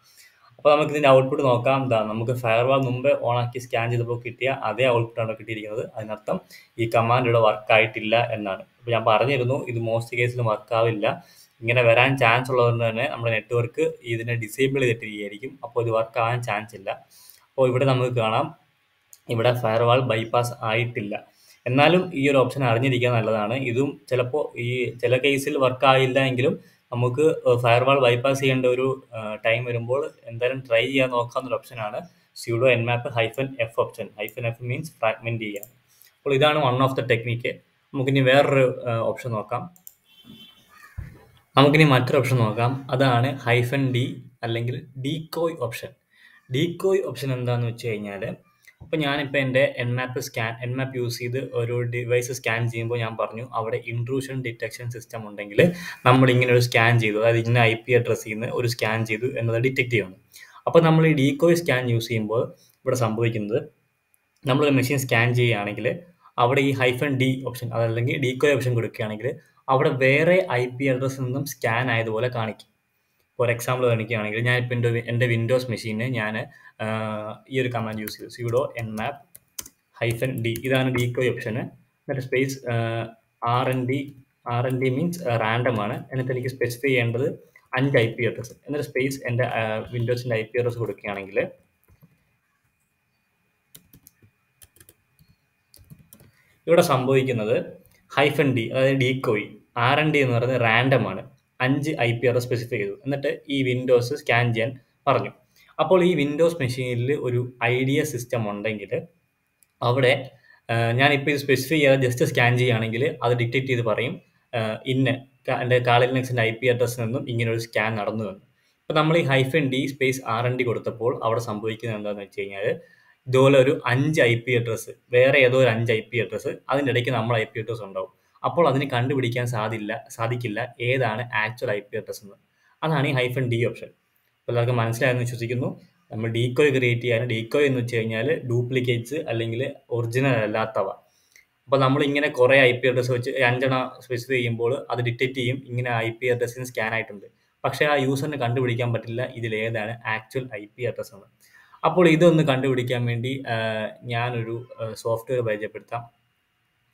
അപ്പോൾ നമുക്ക് ഇതിന്റെ ഔട്ട്പുട്ട് നോക്കാം. എന്താ നമുക്ക് ഫയർവാൾ മുമ്പ് ഓണാക്കി സ്കാൻ ചെയ്തപ്പോൾ കിട്ടിയ അതേ ഔട്ട്പുട്ടാണ് കിട്ടിയിരിക്കുന്നത്. അതിനർത്ഥം ഈ കമാൻഡ് ഇവിടെ വർക്ക് ആയിട്ടില്ല എന്നാണ്. അപ്പോൾ ഞാൻ പറഞ്ഞിരുന്നു ഇത് മോസ്റ്റ് കേസിൽ വർക്ക് ആവില്ല. ഇങ്ങനെ വരാൻ ചാൻസ് ഉള്ളതുകൊണ്ട് തന്നെ നമ്മുടെ നെറ്റ്വർക്ക് ഇതിനെ ഡിസേബിൾ ചെയ്തിട്ടിരിക്കുകയായിരിക്കും. അപ്പോൾ ഇത് വർക്ക് ആവാൻ ചാൻസ് ഇല്ല. അപ്പോൾ ഇവിടെ നമുക്ക് കാണാം. ഇവിടെ ഫയർവാൾ ബൈപ്പാസ് ആയിട്ടില്ല. എന്നാലും ഈ ഒരു ഓപ്ഷൻ അറിഞ്ഞിരിക്കാൻ നല്ലതാണ്. ഇതും ചിലപ്പോൾ ഈ ചില കേസിൽ വർക്ക് ആയില്ല എങ്കിലും നമുക്ക് ഫയർവാൾ ബൈപ്പാസ് ചെയ്യേണ്ട ഒരു ടൈം വരുമ്പോൾ എന്തായാലും ട്രൈ ചെയ്യാൻ നോക്കാവുന്ന ഓപ്ഷനാണ് sudo Nmap hyphen F option hyphen F means fragment ചെയ്യുക അപ്പോൾ ഇതാണ് വൺ ഓഫ് ദ ടെക്നിക്ക് നമുക്കിനി വേറൊരു ഓപ്ഷൻ നോക്കാം. നമുക്കിനി മറ്റൊരു ഓപ്ഷൻ നോക്കാം. അതാണ് ഹൈഫൻ ഡി അല്ലെങ്കിൽ ഡീകോയ് ഓപ്ഷൻ ഡീകോയ് ഓപ്ഷൻ എന്താണെന്ന് വെച്ച് കഴിഞ്ഞാൽ അപ്പോൾ ഞാനിപ്പോൾ എന്റെ Nmap scan Nmap use ചെയ്ത് ഒരു ഡിവൈസ് സ്കാൻ ചെയ്യുമ്പോൾ ഞാൻ പറഞ്ഞു അവിടെ ഇൻട്രൂഷൻ ഡിറ്റക്ഷൻ സിസ്റ്റം ഉണ്ടെങ്കിൽ നമ്മൾ ഇങ്ങനെ ഒരു സ്കാൻ ചെയ്തു. അതായത് ഇന്ന ഐ പി അഡ്രസ്സിൽ നിന്ന് ഒരു സ്കാൻ ചെയ്തു എന്നത് ഡിറ്റക്ട് ചെയ്യുന്നു. അപ്പോൾ നമ്മൾ ഈ ഡീകോയ് സ്കാൻ യൂസ് ചെയ്യുമ്പോൾ ഇവിടെ സംഭവിക്കുന്നത് നമ്മളൊരു മെഷീൻ സ്കാൻ ചെയ്യുകയാണെങ്കിൽ അവിടെ ഈ ഹൈഫൺ ഡി ഓപ്ഷൻ അതല്ലെങ്കിൽ ഡീകോയ് ഓപ്ഷൻ കൊടുക്കുകയാണെങ്കിൽ അവിടെ വേറെ ഐ പി അഡ്രസ്സിൽ നിന്നും സ്കാൻ ആയതുപോലെ കാണിക്കും. ഫോർ എക്സാമ്പിൾ കാണിക്കുകയാണെങ്കിൽ ഞാൻ ഇപ്പോൾ എന്റെ എന്റെ വിൻഡോസ് മെഷീന് ഞാൻ ഈ ഒരു കമാൻഡ് യൂസ് ചെയ്തു. സ്യൂഡോ എൻ മാപ്പ് ഹൈഫൻ ഡി ഇതാണ് ഡി ഡീകോയ് ഓപ്ഷന് എന്നിട്ട് space R N D R N D means random ആണ്. എന്നിട്ട് എനിക്ക് സ്പെസിഫൈ ചെയ്യേണ്ടത് അഞ്ച് ഐ പി അഡ്രസ്സ് എന്നിട്ട് സ്പേസ് എന്റെ വിൻഡോസിന്റെ ഐ പി അഡ്രസ്സ് കൊടുക്കുകയാണെങ്കിൽ ഇവിടെ സംഭവിക്കുന്നത് ഹൈഫൻ ഡി അതായത് ഡീകോയ് ആർ എൻ ഡി എന്ന് പറയുന്നത് റാൻഡം ആണ്. അഞ്ച് ഐ പി ആർ സ്പെസിഫൈ ചെയ്തു. എന്നിട്ട് ഈ വിൻഡോസ് സ്കാൻ ചെയ്യാൻ പറഞ്ഞു. അപ്പോൾ ഈ വിൻഡോസ് മെഷീനിൽ ഒരു ഐഡിയ സിസ്റ്റം ഉണ്ടെങ്കിൽ അവിടെ ഞാനിപ്പോൾ ഇത് സ്പെസിഫൈ ചെയ്യാതെ ജസ്റ്റ് സ്കാൻ ചെയ്യുകയാണെങ്കിൽ അത് ഡിറ്റക്ട് ചെയ്ത് പറയും ഇന്ന എന്റെ കാളിൽ നെക്സിന്റെ ഐ പി അഡ്രസ്സിൽ നിന്നും ഇങ്ങനെ ഒരു സ്കാൻ നടന്നു വന്നു ഇപ്പം നമ്മൾ ഈ hyphen D space R N D കൊടുത്തപ്പോൾ അവിടെ സംഭവിക്കുന്നത് എന്താണെന്ന് വെച്ച് കഴിഞ്ഞാൽ ഇതുപോലെ ഒരു അഞ്ച് ഐ പി അഡ്രസ്സ് വേറെ ഏതോ ഒരു അഞ്ച് ഐ പി അഡ്രസ്സ് അതിന്റെ ഇടയ്ക്ക് നമ്മൾ ഐ പി അഡ്രസ്സ് ഉണ്ടാവും. അപ്പോൾ അതിന് കണ്ടുപിടിക്കാൻ സാധില്ല സാധിക്കില്ല ഏതാണ് ആക്ച്വൽ ഐ പി അഡ്രസ് എന്ന്. അതാണ് ഈ ഹൈഫൻ ഡി ഓപ്ഷൻ എല്ലാവർക്കും മനസ്സിലായെന്ന് വിശ്വസിക്കുന്നു. നമ്മൾ ഡീകോയ് ക്രിയേറ്റ് ചെയ്യാൻ ഡീകോയ് എന്ന് വെച്ച് കഴിഞ്ഞാൽ ഡ്യൂപ്ലിക്കേറ്റ്സ് അല്ലെങ്കിൽ ഒറിജിനൽ അല്ലാത്തവ. അപ്പോൾ നമ്മൾ ഇങ്ങനെ കുറേ ഐ പി അഡ്രസ്സ് വെച്ച് അഞ്ചെണ്ണം സ്പെസിഫൈ ചെയ്യുമ്പോൾ അത് ഡിറ്റക്ട് ചെയ്യും ഇങ്ങനെ ഐ പി അഡ്രസ്സിന് സ്കാൻ ആയിട്ടുണ്ട്. പക്ഷേ ആ യൂസറിന് കണ്ടുപിടിക്കാൻ പറ്റില്ല ഇതിൽ ഏതാണ് ആക്ച്വൽ ഐ പി അഡ്രസ്സ് എന്ന്. അപ്പോൾ ഇതൊന്ന് കണ്ടുപിടിക്കാൻ വേണ്ടി ഞാനൊരു സോഫ്റ്റ്വെയർ പരിചയപ്പെടുത്താം.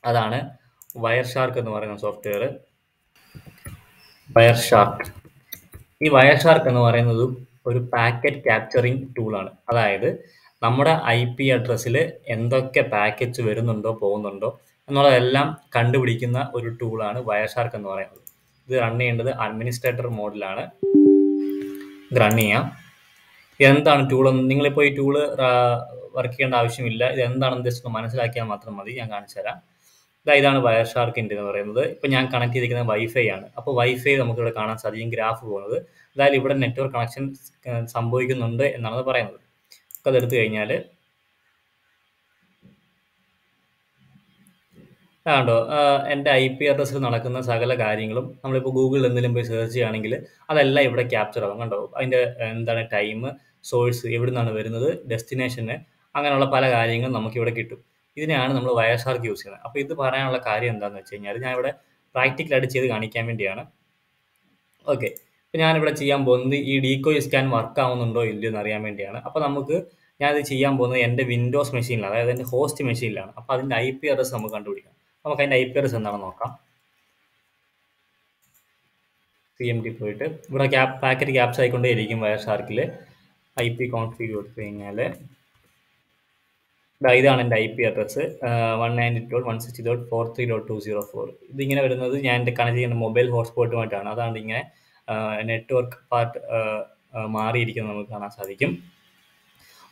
അതാണ് വയർ ഷാർക്ക് എന്ന് പറയുന്ന സോഫ്റ്റ്വെയർ വയർ ഷാർക്ക് ഈ വയർ ഷാർക്ക് എന്ന് പറയുന്നത് ഒരു പാക്കറ്റ് ക്യാപ്ചറിങ് ടൂളാണ് അതായത് നമ്മുടെ ഐ പി അഡ്രസ്സിൽ എന്തൊക്കെ പാക്കറ്റ്സ് വരുന്നുണ്ടോ പോകുന്നുണ്ടോ എന്നുള്ളതെല്ലാം കണ്ടുപിടിക്കുന്ന ഒരു ടൂളാണ് വയർ ഷാർക്ക് എന്ന് പറയുന്നത്. ഇത് റൺ ചെയ്യേണ്ടത് അഡ്മിനിസ്ട്രേറ്റർ മോഡിലാണ് ഇത് റൺ ചെയ്യാം. എന്താണ് ടൂൾ നിങ്ങളിപ്പോൾ ഈ ടൂൾ വർക്ക് ചെയ്യേണ്ട ആവശ്യമില്ല. ഇത് എന്താണെന്ന് ജസ്റ്റ് മനസ്സിലാക്കിയാൽ മാത്രം മതി. ഞാൻ കാണിച്ചു തരാം ദാ ഷാർക്ക് ഇൻഡ് എന്ന് പറയുന്നത്. ഇപ്പൊ ഞാൻ കണക്ട് ചെയ്തിരിക്കുന്നത് വൈഫൈ ആണ്. അപ്പോൾ വൈഫൈ നമുക്ക് ഇവിടെ കാണാൻ സാധിക്കും ഗ്രാഫ് പോകുന്നത്. അതായത് ഇവിടെ നെറ്റ്വർക്ക് കണക്ഷൻ സംഭവിക്കുന്നുണ്ട് എന്നാണ് പറയുന്നത്. നമുക്ക് കഴിഞ്ഞാൽ കഴിഞ്ഞാൽ ആ കണ്ടോ ഐ എന്റെ ഐപി അഡ്രസ്സിൽ നടക്കുന്ന സകല കാര്യങ്ങളും നമ്മളിപ്പോൾ ഗൂഗിളിൽ എന്തെങ്കിലും പോയി സെർച്ച് ചെയ്യുകയാണെങ്കിൽ അതെല്ലാം ഇവിടെ ക്യാപ്ചർ ആവും കണ്ടോ അതിന്റെ എന്താണ് ടൈം സോഴ്സ് എവിടെ നിന്നാണ് വരുന്നത് ഡെസ്റ്റിനേഷന് അങ്ങനെയുള്ള പല കാര്യങ്ങളും നമുക്കിവിടെ കിട്ടും ഇതിനെയാണ് നമ്മൾ വയർഷാർക്ക് യൂസ് ചെയ്യുന്നത്. അപ്പോൾ ഇത് പറയാനുള്ള കാര്യം എന്താണെന്ന് വെച്ച് കഴിഞ്ഞാൽ ഞാൻ ഇവിടെ പ്രാക്ടിക്കലായിട്ട് ചെയ്ത് കാണിക്കാൻ വേണ്ടിയാണ്. ഓക്കെ ഇപ്പം ഞാനിവിടെ ചെയ്യാൻ പോകുന്നത് ഈ ഡീകോ സ്കാൻ വർക്ക് ആവുന്നുണ്ടോ ഇല്ലയോ എന്ന് അറിയാൻ വേണ്ടിയാണ്. അപ്പോൾ നമുക്ക് ഞാനിത് ചെയ്യാൻ പോകുന്നത് എന്റെ വിൻഡോസ് മെഷീനിലാണ് അതായത് എന്റെ ഹോസ്റ്റ് മെഷീനിലാണ് അപ്പോൾ അതിന്റെ ഐ പി അഡ്രസ് നമുക്ക് കണ്ടുപിടിക്കാം. നമുക്ക് അതിന്റെ ഐ പി അഡ്രസ് എന്താണെന്ന് നോക്കാം. സി എം ടി പോയിട്ട്. ഇവിടെ ക്യാപ് പാക്കറ്റ് ക്യാപ്സ് ആയിക്കൊണ്ടേ ഇരിക്കും വയർ ഷാർക്കിൽ ഐ പി കോൺഫിഗ് കൊടുത്തു കഴിഞ്ഞാൽ ഇതാണ് എന്റെ I P address one ninety dot one sixty dot four three dot two zero four ഇതിങ്ങനെ വരുന്നത് ഞാൻ എന്റെ കണക്ട് ചെയ്യുന്ന മൊബൈൽ ഹോട്ട്സ്പോട്ടുമായിട്ടാണ് അതാണ് ഇങ്ങനെ നെറ്റ്വർക്ക് പാർട്ട് മാറിയിരിക്കുന്നത് നമുക്ക് കാണാൻ സാധിക്കും.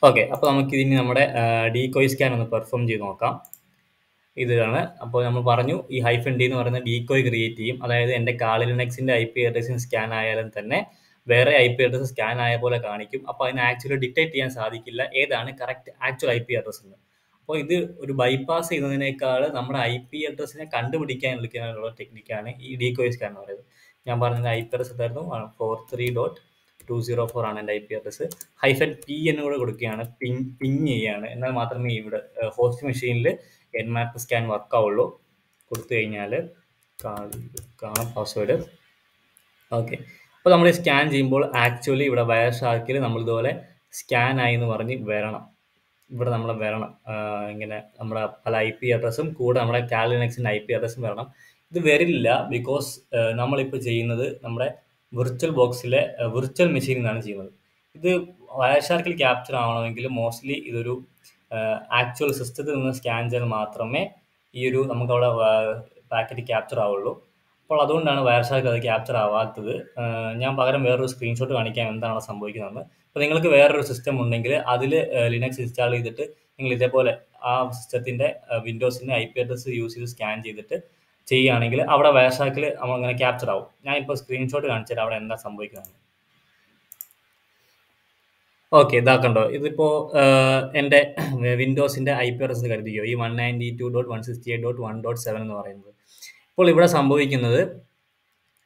ഓക്കെ അപ്പോൾ നമുക്ക് ഇതിന് നമ്മുടെ ഡീകോയ് സ്കാൻ ഒന്ന് പെർഫോം ചെയ്ത് നോക്കാം. ഇതാണ്. അപ്പോൾ നമ്മൾ പറഞ്ഞു ഈ ഹൈഫൻ ഡി എന്ന് പറയുന്ന ഡീകോയ് ക്രിയേറ്റ് ചെയ്യും. അതായത് എന്റെ കാളിലിനെക്സിന്റെ ഐ പി അഡ്രസ്സിന് സ്കാൻ ആയാലും തന്നെ വേറെ ഐ പി അഡ്രസ്സ് സ്കാൻ ആയ പോലെ കാണിക്കും. അപ്പോൾ അതിന് ആക്ച്വലി ഡിറ്റക്ട് ചെയ്യാൻ സാധിക്കില്ല. ഏതാണ് correct actual I P address എന്ന്. അപ്പോൾ ഇത് ഒരു ബൈപ്പാസ് ചെയ്യുന്നതിനേക്കാൾ നമ്മുടെ ഐ പി അഡ്രസ്സിനെ കണ്ടുപിടിക്കാൻ വിളിക്കാനുള്ള ടെക്നിക്കാണ് ഈ ഡി ഡീകോയ് സ്കാൻ എന്ന് പറയുന്നത്. ഞാൻ പറഞ്ഞത് ഐ പി അഡ്രസ് എന്തായിരുന്നു? Four three dot two zero four ആണ് എന്റെ I P address hyphen P എന്ന് കൂടെ കൊടുക്കുകയാണ്. പിൻ പിൻ ചെയ്യാണ് എന്നാൽ മാത്രമേ ഇവിടെ ഹോസ്റ്റ് മെഷീനിൽ എൻ മാപ്പ് സ്കാൻ വർക്ക് ആവുള്ളൂ. കൊടുത്തു കഴിഞ്ഞാൽ കാണാം പാസ്വേഡ് ഓക്കെ അപ്പോൾ നമ്മൾ സ്കാൻ ചെയ്യുമ്പോൾ ആക്ച്വലി ഇവിടെ വയർ ഷാർക്കിൽ നമ്മൾ ഇതുപോലെ സ്കാൻ ആയി എന്ന് പറഞ്ഞ് വരണം. ഇവിടെ നമ്മൾ വരണം. ഇങ്ങനെ നമ്മുടെ പല ഐ പി അഡ്രസ്സും കൂടെ നമ്മുടെ കാലിനെക്സിന്റെ ഐ പി അഡ്രസ്സും വരണം. ഇത് വരില്ല ബിക്കോസ് നമ്മളിപ്പോൾ ചെയ്യുന്നത് നമ്മുടെ വിർച്വൽ ബോക്സിലെ വിർച്വൽ മെഷീനിൽ നിന്നാണ് ചെയ്യുന്നത്. ഇത് വയർഷാർക്കിൽ ക്യാപ്ചർ ആവണമെങ്കിൽ മോസ്റ്റ്ലി ഇതൊരു ആക്ച്വൽ സിസ്റ്റത്തിൽ നിന്ന് സ്കാൻ ചെയ്താൽ മാത്രമേ ഈ ഒരു നമുക്ക് അവിടെ പാക്കറ്റ് ക്യാപ്ചർ ആവുള്ളൂ. അപ്പോൾ അതുകൊണ്ടാണ് വയർഷാർക്ക് അത് ക്യാപ്ചർ ആവാത്തത്. ഞാൻ പകരം വേറൊരു സ്ക്രീൻഷോട്ട് കാണിക്കാം എന്താണ് സംഭവിക്കുന്നത് അപ്പോൾ നിങ്ങൾക്ക് വേറൊരു സിസ്റ്റം ഉണ്ടെങ്കിൽ അതിൽ ലിനക്സ് ഇൻസ്റ്റാൾ ചെയ്തിട്ട് നിങ്ങൾ ഇതേപോലെ ആ സിസ്റ്റത്തിന്റെ വിൻഡോസിന്റെ ഐ പി അഡ്രസ് യൂസ് ചെയ്ത് സ്കാൻ ചെയ്തിട്ട് ചെയ്യുകയാണെങ്കിൽ അവിടെ വയർഷാക്കിൽ നമ്മൾ അങ്ങനെ ക്യാപ്ചർ ആവും. ഞാൻ ഇപ്പോൾ സ്ക്രീൻഷോട്ട് കാണിച്ചാൽ അവിടെ എന്താ സംഭവിക്കുന്നത് ഓക്കെ ഇതാക്കണ്ടോ ഇതിപ്പോൾ എന്റെ വിൻഡോസിന്റെ ഐ പി അഡ്രസ് കരുതിയോ ഈ one ninety two dot one sixty eight dot one dot seven എന്ന് പറയുന്നത്. ഇപ്പോൾ ഇവിടെ സംഭവിക്കുന്നത്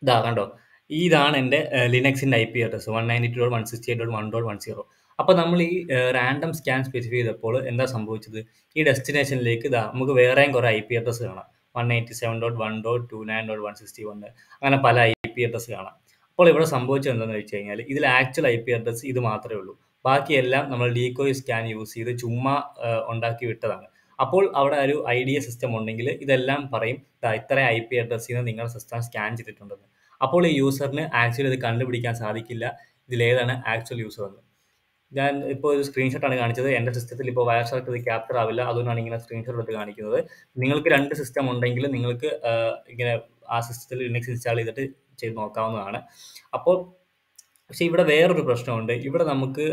ഇതാ കണ്ടോ? ഇതാണ് എന്റെ ലിനക്സിന്റെ I P address one ninety two dot one sixty eight dot one dot one zero അപ്പോൾ നമ്മൾ ഈ റാൻഡം സ്കാൻ സ്പെസിഫൈ ചെയ്തപ്പോൾ എന്താ സംഭവിച്ചത്? ഈ ഡെസ്റ്റിനേഷനിലേക്ക് ഇതാ നമുക്ക് വേറെയും കുറേ ഐ പി അഡ്രസ് കാണാം. One eighty seven dot one dot two nine dot one sixty one അങ്ങനെ പല ഐ പി അഡ്രസ് കാണാം. അപ്പോൾ ഇവിടെ സംഭവിച്ചത് എന്താണെന്ന് വെച്ച് കഴിഞ്ഞാൽ ഇതിൽ ആക്ച്വൽ ഐ പി അഡ്രസ് ഇത് മാത്രമേ ഉള്ളൂ. ബാക്കിയെല്ലാം നമ്മൾ ഡീകോയ് സ്കാൻ യൂസ് ചെയ്ത് ചുമ്മാ ഉണ്ടാക്കി വിട്ടതാണ്. അപ്പോൾ അവിടെ ഒരു ഐ ഡി എ സിസ്റ്റം ഉണ്ടെങ്കിൽ ഇതെല്ലാം പറയും ഇത്ര ഐ പി അഡ്രസ്സിൽ നിന്ന് നിങ്ങളുടെ സിസ്റ്റം സ്കാൻ ചെയ്തിട്ടുണ്ടെന്ന്. അപ്പോൾ ഈ യൂസറിന് ആക്ച്വലി ഇത് കണ്ടുപിടിക്കാൻ സാധിക്കില്ല. ഇതിലേതാണ് ആക്ച്വൽ യൂസർ എന്ന്. ഞാൻ ഇപ്പോൾ ഒരു സ്ക്രീൻഷോട്ടാണ് കാണിച്ചത്. എന്റെ സിസ്റ്റത്തിൽ ഇപ്പോൾ വയർ ഇത് ക്യാപ്ചർ ആവില്ല. അതുകൊണ്ടാണ് ഇങ്ങനെ സ്ക്രീൻഷോട്ട് എടുത്ത് കാണിക്കുന്നത്. നിങ്ങൾക്ക് രണ്ട് സിസ്റ്റം ഉണ്ടെങ്കിൽ നിങ്ങൾക്ക് ഇങ്ങനെ ആ സിസ്റ്റത്തിൽ ലിനക്സ് ഇൻസ്റ്റാൾ ചെയ്തിട്ട് ചെയ്ത് നോക്കാവുന്നതാണ്. അപ്പോൾ പക്ഷേ ഇവിടെ വേറൊരു പ്രശ്നമുണ്ട്. ഇവിടെ നമുക്ക്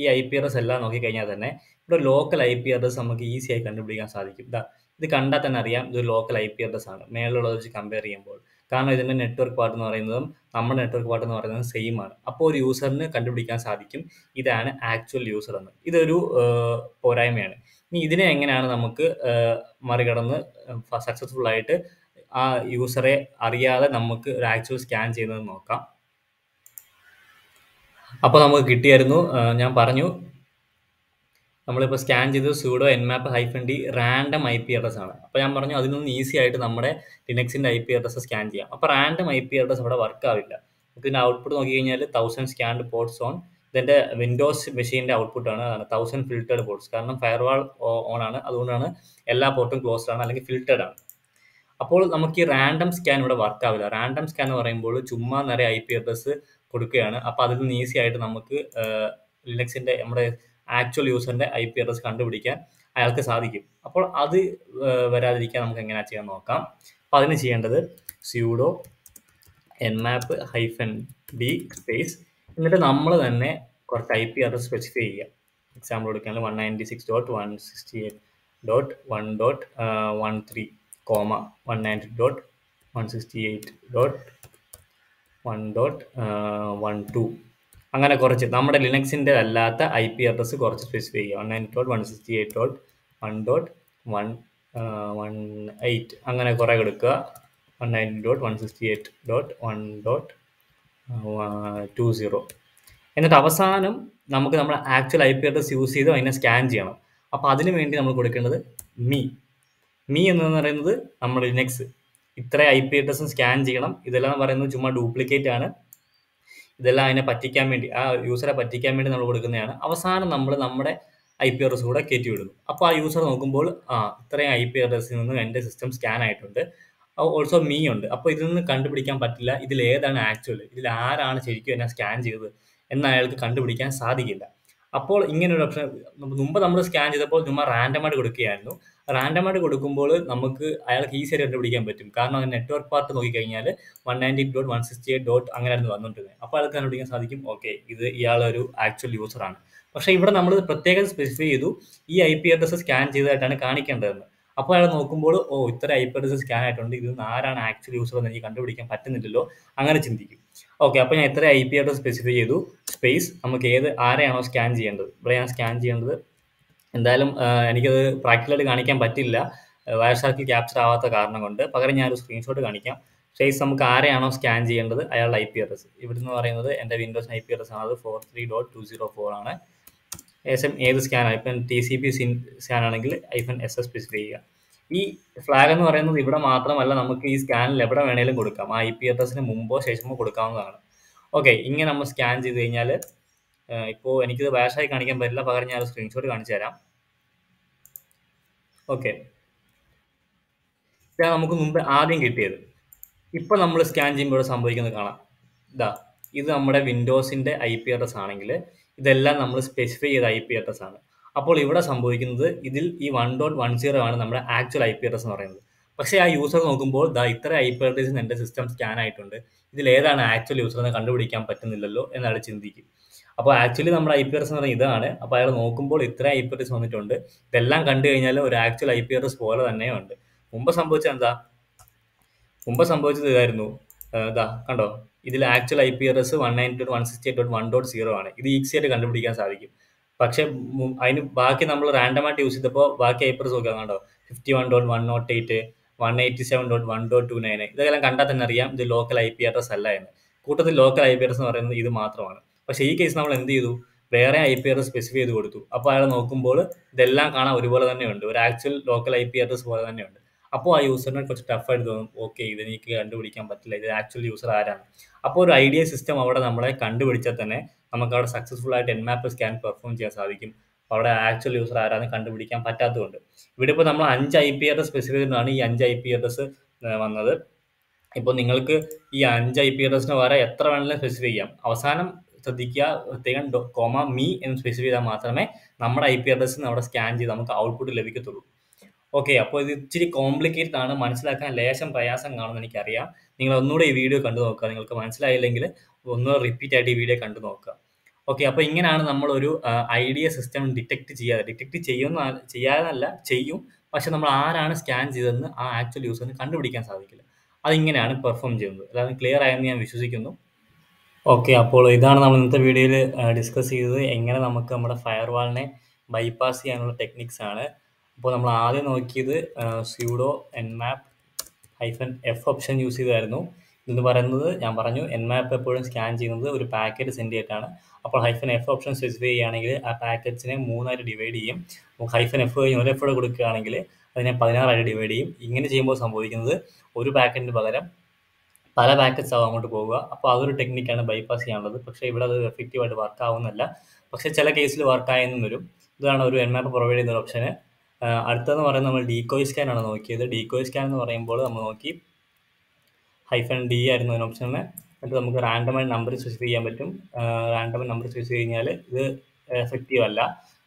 ഈ ഐ പി അഡ്രസ് എല്ലാം നോക്കിക്കഴിഞ്ഞാൽ തന്നെ ഇവിടെ ലോക്കൽ ഐ പി അഡ്രസ് നമുക്ക് ഈസി ആയി കണ്ടുപിടിക്കാൻ സാധിക്കും. ഇതാ ഇത് കണ്ടാൽ തന്നെ അറിയാം ഇതൊരു ലോക്കൽ ഐ പി അഡ്രസ് ആണ്. മേളിലുള്ളത് വെച്ച് കമ്പയർ ചെയ്യുമ്പോൾ. കാരണം ഇതിന്റെ നെറ്റ്വർക്ക് പാർട്ട് എന്ന് പറയുന്നതും നമ്മുടെ നെറ്റ്വർക്ക് പാർട്ട് എന്ന് പറയുന്നതും സെയിം ആണ്. അപ്പോൾ ഒരു യൂസറിന് കണ്ടുപിടിക്കാൻ സാധിക്കും. ഇതാണ് ആക്ച്വൽ യൂസർ എന്ന്. ഇതൊരു പോരായ്മയാണ്. ഇനി ഇതിനെ എങ്ങനെയാണ് നമുക്ക് മറികടന്ന് സക്സസ്ഫുൾ ആയിട്ട് ആ യൂസറെ അറിയാതെ നമുക്ക് ഒരു ആക്ച്വൽ സ്കാൻ ചെയ്യുന്നത് നോക്കാം. അപ്പോൾ നമുക്ക് കിട്ടിയായിരുന്നു. ഞാൻ പറഞ്ഞു. നമ്മളിപ്പോൾ സ്കാൻ ചെയ്തത് sudo Nmap hyphen D random I P address ആണ്. അപ്പോൾ ഞാൻ പറഞ്ഞു അതിനൊന്നും നിന്ന് ഈസി ആയിട്ട് നമ്മുടെ ലിനക്സിന്റെ ഐ പി അഡ്രസ് സ്കാൻ ചെയ്യാം. അപ്പോൾ റാൻഡം ഐ പി അഡ്രസ് അവിടെ വർക്ക് ആവില്ല. നമുക്ക് ഇതിന്റെ ഔട്ട്പുട്ട് നോക്കി കഴിഞ്ഞാൽ തൗസൻഡ് സ്കാൻഡ് പോർട്സ് ഓൺ ഇതിന്റെ വിൻഡോസ് മെഷീന്റെ ഔട്ട്പുട്ട് ആണ്. അതാണ് തൗസൻഡ് ഫിൽറ്റേഡ് പോർട്സ് കാരണം ഫയർവാൾ ഓൺ ആണ്. അതുകൊണ്ടാണ് എല്ലാ പോർട്ടും ക്ലോസ്ഡ് ആണ് അല്ലെങ്കിൽ ഫിൽറ്റേഡ് ആണ്. അപ്പോൾ നമുക്ക് ഈ റാൻഡം സ്കാൻ ഇവിടെ വർക്ക് ആവില്ല. റാൻഡം സ്കാൻ എന്ന് പറയുമ്പോൾ ചുമ്മാ നിറയെ ഐ പി അഡ്രസ് കൊടുക്കുകയാണ്. അപ്പോൾ അതിൽ നിന്ന് ഈസി ആയിട്ട് നമുക്ക് ലിനക്സിന്റെ നമ്മുടെ ആക്ച്വൽ യൂസറിന്റെ ഐ പി അഡ്രസ് കണ്ടുപിടിക്കാൻ അയാൾക്ക് സാധിക്കും. അപ്പോൾ അത് വരാതിരിക്കാൻ നമുക്ക് എങ്ങനെ ചെയ്യാൻ നോക്കാം. അപ്പോൾ അതിന് ചെയ്യേണ്ടത് sudo Nmap hyphen D space എന്നിട്ട് നമ്മൾ തന്നെ കുറച്ച് ഐ പി അഡ്രസ് സ്പെസിഫൈ ചെയ്യുക എക്സാമ്പിൾ കൊടുക്കുകയാണെങ്കിൽ one ninety six dot one sixty eight dot one dot one three comma one ninety dot one sixty eight dot one dot one two അങ്ങനെ കുറച്ച്. നമ്മുടെ ലിനക്സിന്റെ അല്ലാത്ത ഐ പി അഡ്രസ്സ് കുറച്ച് specify ചെയ്യുക one nine dot one sixty eight dot one dot one one eight അങ്ങനെ കുറേ എടുക്കുക. One nine dot one sixty eight dot one dot two zero എന്നിട്ട് അവസാനം നമുക്ക് നമ്മുടെ actual I P address use ചെയ്ത് അതിനെ സ്കാൻ ചെയ്യണം. അപ്പോൾ അതിനു വേണ്ടി നമ്മൾ കൊടുക്കേണ്ടത് മീ മീ എന്ന് പറയുന്നത് നമ്മുടെ ലിനക്സ്. ഇത്ര ഐ പി അഡ്രസ്സും സ്കാൻ ചെയ്യണം. ഇതെല്ലാം പറയുന്നത് ചുമ്മാ ഡ്യൂപ്ലിക്കേറ്റ് ആണ്. ഇതെല്ലാം അതിനെ പറ്റിക്കാൻ വേണ്ടി ആ യൂസറെ പറ്റിക്കാൻ വേണ്ടി നമ്മൾ കൊടുക്കുന്നതാണ്. അവസാനം നമ്മൾ നമ്മുടെ ഐ പി അഡ്രസ് കൂടെ കയറ്റി വിടുന്നു. അപ്പോൾ ആ യൂസർ നോക്കുമ്പോൾ ആ ഇത്രയും ഐ പി അഡ്രസ്സിൽ നിന്ന് എന്റെ സിസ്റ്റം സ്കാൻ ആയിട്ടുണ്ട്. ഓൾസോ മീ ഉണ്ട്. അപ്പോൾ ഇതിൽ നിന്ന് കണ്ടുപിടിക്കാൻ പറ്റില്ല. ഇതിൽ ഏതാണ് ആക്ച്വൽ ഇതിൽ ആരാണ് ശരിക്കും എന്നെ സ്കാൻ ചെയ്തത്? എന്ന് അയാൾക്ക് കണ്ടുപിടിക്കാൻ സാധിക്കില്ല. അപ്പോൾ ഇങ്ങനെ ഒരു ഓപ്ഷൻ മുമ്പ് നമ്മൾ സ്കാൻ ചെയ്തപ്പോൾ ചുമ്മാ റാൻഡമായിട്ട് കൊടുക്കുകയായിരുന്നു. റാൻഡമായിട്ട് കൊടുക്കുമ്പോൾ നമുക്ക് അയാൾക്ക് ഈസിയായിട്ട് കണ്ടുപിടിക്കാൻ പറ്റും. കാരണം നെറ്റ്വർക്ക് പാർട്ട് നോക്കിക്കഴിഞ്ഞാൽ one ninety dot one sixty eight dot അങ്ങനെയായിരുന്നു വന്നുകൊണ്ടിരുന്നത് അപ്പോൾ അയാൾക്ക് കണ്ടുപിടിക്കാൻ സാധിക്കും. ഓക്കെ ഇത് ഇയാളൊരു ആക്ച്വൽ യൂസറാണ് പക്ഷേ ഇവിടെ നമ്മൾ പ്രത്യേകം സ്പെസിഫൈ ചെയ്തു ഈ ഐ പി അഡ്രസ് സ്കാൻ ചെയ്തതായിട്ടാണ് കാണിക്കേണ്ടതെന്ന്. അപ്പോൾ അയാൾ നോക്കുമ്പോൾ ഓ ഇത്ര ഐ പി അഡ്രസ് സ്കാൻ ആയിട്ടുണ്ട്. ഇത് ആരാണ് ആക്ച്വൽ യൂസർ എന്ന് എനിക്ക് കണ്ടുപിടിക്കാൻ പറ്റുന്നില്ലല്ലോ. അങ്ങനെ ചിന്തിക്കും. ഓക്കെ അപ്പോൾ ഞാൻ ഇത്ര ഐ പി അഡ്രസ് സ്പെസിഫൈ ചെയ്തു. സ്പേസ് നമുക്ക് ഏത് ആരെയാണോ സ്കാൻ ചെയ്യേണ്ടത്? ഇവിടെ ഞാൻ സ്കാൻ ചെയ്യേണ്ടത് എന്തായാലും എനിക്കത് പ്രാക്ടിക്കലായിട്ട് കാണിക്കാൻ പറ്റില്ല. വയർഷാർക്കിൽ ക്യാപ്ചർ ആവാത്ത കാരണം കൊണ്ട്. പകരം ഞാനൊരു സ്ക്രീൻഷോട്ട് കാണിക്കാം. ഷെയ്സ് നമുക്ക് ആരെയാണോ സ്കാൻ ചെയ്യേണ്ടത്? അയാളുടെ ഐ പി അഡ്രസ് ഇവിടുന്ന് പറയുന്നത് എന്റെ വിൻഡോസ് ഐ പി അഡ്രസ് ആണ്. അത് four three dot two zero four ആണ്. ഏകദേശം ഏത് സ്കാനാണ് ഇപ്പം ടി സി പി സ്കാൻ ആണെങ്കിൽ ഐഫൺ എസ് എസ് സ്പെസിഫൈ ചെയ്യുക. ഈ ഫ്ലാഗ് എന്ന് പറയുന്നത് ഇവിടെ മാത്രമല്ല നമുക്ക് ഈ സ്കാനിൽ എവിടെ വേണേലും കൊടുക്കാം. ആ ഐ പി അഡ്രസ്സിന് മുമ്പോ ശേഷമോ കൊടുക്കാവുന്നതാണ്. ഓക്കെ ഇങ്ങനെ നമ്മൾ സ്കാൻ ചെയ്ത് കഴിഞ്ഞാൽ ഇപ്പോൾ എനിക്കിത് ബാഷായി കാണിക്കാൻ പറ്റില്ല. പകരം ഞാൻ സ്ക്രീൻഷോട്ട് കാണിച്ചു തരാം. ഓക്കെ ഇതാണ് നമുക്ക് മുമ്പ് ആദ്യം കിട്ടിയത്. ഇപ്പം നമ്മൾ സ്കാൻ ചെയ്യുമ്പോൾ സംഭവിക്കുന്നത് കാണാം. ഇതാ ഇത് നമ്മുടെ വിൻഡോസിന്റെ ഐ പി അഡ്രസ് ആണെങ്കിൽ ഇതെല്ലാം നമ്മൾ സ്പെസിഫൈ ചെയ്ത ഐ പി അഡ്രസ് ആണ്. അപ്പോൾ ഇവിടെ സംഭവിക്കുന്നത് ഇതിൽ ഈ വൺ ഡോട്ട് വൺ സീറോ ആണ് നമ്മുടെ ആക്ച്വൽ ഐ പി അഡ്രസ് എന്ന് പറയുന്നത്. പക്ഷേ ആ യൂസർ നോക്കുമ്പോൾ ദാ ഇത്ര ഐ പി അഡ്രസ്സിന് എന്റെ സിസ്റ്റം സ്കാൻ ആയിട്ടുണ്ട്. ഇതിൽ ഏതാണ് ആക്ച്വൽ യൂസർ എന്ന് കണ്ടുപിടിക്കാൻ പറ്റുന്നില്ലല്ലോ എന്നവിടെ ചിന്തിക്കും. അപ്പോൾ ആക്ച്വലി നമ്മുടെ ഐ പി ആർ എസ് എന്ന് പറഞ്ഞാൽ ഇതാണ്. അപ്പോൾ അയാൾ നോക്കുമ്പോൾ ഇത്ര ഐ പി ആർ എസ് വന്നിട്ടുണ്ട്. ഇതെല്ലാം കണ്ടു കഴിഞ്ഞാൽ ഒരു actual I P R S പോലെ തന്നെയുണ്ട് മുമ്പ് സംഭവിച്ചത് എന്താ? മുമ്പ് സംഭവിച്ചത് ഇതായിരുന്നു. ഇതാ കണ്ടോ? ഇതിൽ actual I P R S one nine one sixty eight dot one dot zero ആണ്. ഇത് ഈസി ആയിട്ട് കണ്ടുപിടിക്കാൻ സാധിക്കും. പക്ഷേ അതിന് ബാക്കി നമ്മൾ റാൻഡമായിട്ട് യൂസ് ചെയ്തപ്പോൾ ബാക്കി ഐ പി ആർ എസ് നോക്കാം കണ്ടോ? Fifty one dot one not eight one eighty seven dot one dot two nine ഇതെല്ലാം കണ്ടാൽ തന്നെ അറിയാം ഇത് ലോക്കൽ ഐ പി അഡ്രസ് അല്ല എന്ന്. കൂട്ടത്തിൽ ലോക്കൽ ഐ പി അഡ്രസ് എന്ന് പറയുന്നത് ഇത് മാത്രമാണ്. പക്ഷേ ഈ കേസ് നമ്മൾ എന്ത് ചെയ്തു? വേറെ ഐ പി അഡ്രസ് സ്പെസിഫൈ ചെയ്ത് കൊടുത്തു. അപ്പോൾ അയാൾ നോക്കുമ്പോൾ ഇതെല്ലാം കാണാൻ ഒരുപോലെ തന്നെയുണ്ട്. ഒരു actual local I P address പോലെ തന്നെയുണ്ട്. അപ്പോൾ ആ യൂസറിനെ കുറച്ച് ടഫായിട്ട് തോന്നും. ഓക്കെ ഇത് എനിക്ക് കണ്ടുപിടിക്കാൻ പറ്റില്ല. ഇത് ആക്ച്വൽ യൂസർ ആരാണ്? അപ്പോൾ ഒരു ഐഡിയ സിസ്റ്റം അവിടെ നമ്മളെ കണ്ടുപിടിച്ചാൽ തന്നെ നമുക്ക് അവിടെ സക്സസ്ഫുൾ ആയിട്ട് എൻ മാപ്പ് സ്കാൻ പെർഫോം ചെയ്യാൻ സാധിക്കും. അവിടെ ആക്ച്വൽ യൂസർ ആരാന്ന് കണ്ടുപിടിക്കാൻ പറ്റാത്തതുകൊണ്ട്. ഇവിടെ ഇപ്പോൾ നമ്മൾ അഞ്ച് ഐ പി അഡ്രസ് സ്പെസിഫൈ ചെയ്തിട്ടാണ് ഈ അഞ്ച് ഐ പി അഡ്രസ് വന്നത്. ഇപ്പോൾ നിങ്ങൾക്ക് ഈ അഞ്ച് ഐ പി അഡ്രസ്സിന് വരെ എത്ര വേണമെങ്കിലും സ്പെസിഫൈ ചെയ്യാം. അവസാനം ശ്രദ്ധിക്കുക. പ്രത്യേകം കോമ മീ എന്ന് സ്പെസിഫൈ ചെയ്താൽ മാത്രമേ നമ്മുടെ ഐ പി അഡ്രസ് അവിടെ സ്കാൻ ചെയ്ത് നമുക്ക് ഔട്ട്പുട്ട് ലഭിക്കത്തുള്ളൂ. ഓക്കെ അപ്പോൾ ഇത് ഇച്ചിരി കോംപ്ലിക്കേറ്റഡ് ആണ്. മനസ്സിലാക്കാൻ ലേശം പ്രയാസം കാണുമെന്ന് എനിക്കറിയാം. നിങ്ങൾ ഒന്നുകൂടെ ഈ വീഡിയോ കണ്ടു നോക്കുക. നിങ്ങൾക്ക് മനസ്സിലായില്ലെങ്കിൽ ഒന്നുകൂടെ റിപ്പീറ്റ് ആയിട്ട് ഈ വീഡിയോ കണ്ടു നോക്കുക. ഓക്കെ അപ്പോൾ ഇങ്ങനെയാണ് നമ്മളൊരു ഐഡിയ സിസ്റ്റം ഡിറ്റക്ട് ചെയ്യാതെ ഡിറ്റക്ട് ചെയ്യുന്ന ചെയ്യാതല്ല ചെയ്യും. പക്ഷെ നമ്മൾ ആരാണ് സ്കാൻ ചെയ്തതെന്ന് ആ ആക്ച്വൽ യൂസറിന് കണ്ടുപിടിക്കാൻ സാധിക്കില്ല. അതിങ്ങനെയാണ് പെർഫോം ചെയ്യുന്നത്. അതായത് ക്ലിയർ ആയെന്ന് ഞാൻ വിശ്വസിക്കുന്നു. ഓക്കെ അപ്പോൾ ഇതാണ് നമ്മൾ ഇന്നത്തെ വീഡിയോയിൽ ഡിസ്കസ് ചെയ്തത്. എങ്ങനെ നമുക്ക് നമ്മുടെ ഫയർ വാളിനെ ബൈപ്പാസ് ചെയ്യാനുള്ള ടെക്നിക്സ് ആണ്. അപ്പോൾ നമ്മൾ ആദ്യം നോക്കിയത് sudo nmap hyphen F option use ചെയ്തായിരുന്നു ഇതെന്ന് പറയുന്നത് ഞാൻ പറഞ്ഞു എൻ മാപ്പ് എപ്പോഴും സ്കാൻ ചെയ്യുന്നത് ഒരു പാക്കറ്റ് സെൻഡ് ചെയ്തിട്ടാണ്. അപ്പോൾ ഹൈഫൻ എഫ് ഓപ്ഷൻ സ്പെസിഫൈ ചെയ്യുകയാണെങ്കിൽ ആ പാക്കറ്റ്സിനെ മൂന്നായിട്ട് ഡിവൈഡ് ചെയ്യും. ഹൈഫൻ എഫ് കഴിഞ്ഞ് ഒരു എഫ് കൊടുക്കുകയാണെങ്കിൽ അതിനെ പതിനാറായിട്ട് ഡിവൈഡ് ചെയ്യും. ഇങ്ങനെ ചെയ്യുമ്പോൾ സംഭവിക്കുന്നത് ഒരു പാക്കറ്റിന് പകരം പല പാക്കറ്റ്സ് ആവും അങ്ങോട്ട് പോവുക. അപ്പോൾ അതൊരു ടെക്നിക്കാണ് ബൈപ്പാസ് ചെയ്യാനുള്ളത്. പക്ഷേ ഇവിടെ അത് എഫക്റ്റീവായിട്ട് വർക്ക് ആവുന്നില്ല പക്ഷേ ചില കേസിൽ വർക്ക് ആയെന്നും വരും. ഇതാണ് ഒരു എൻമാപ്പ് പ്രൊവൈഡ് ചെയ്യുന്ന ഓപ്ഷന് അടുത്തെന്ന് പറയുന്നത് നമ്മൾ ഡീകോയ് സ്കാൻ ആണ് നോക്കിയത്. ഡീകോയ് സ്കാൻ എന്ന് പറയുമ്പോൾ നമ്മൾ നോക്കി ഹൈഫൺ ഡി ആയിരുന്നു അതിന് ഓപ്ഷന് എന്നിട്ട് നമുക്ക് റാൻഡമായി നമ്പർ സ്പെസിഫൈ ചെയ്യാൻ പറ്റും. റാൻഡമായി നമ്പർ സ്പെസിഫൈ കഴിഞ്ഞാൽ ഇത് എഫക്റ്റീവ് അല്ല.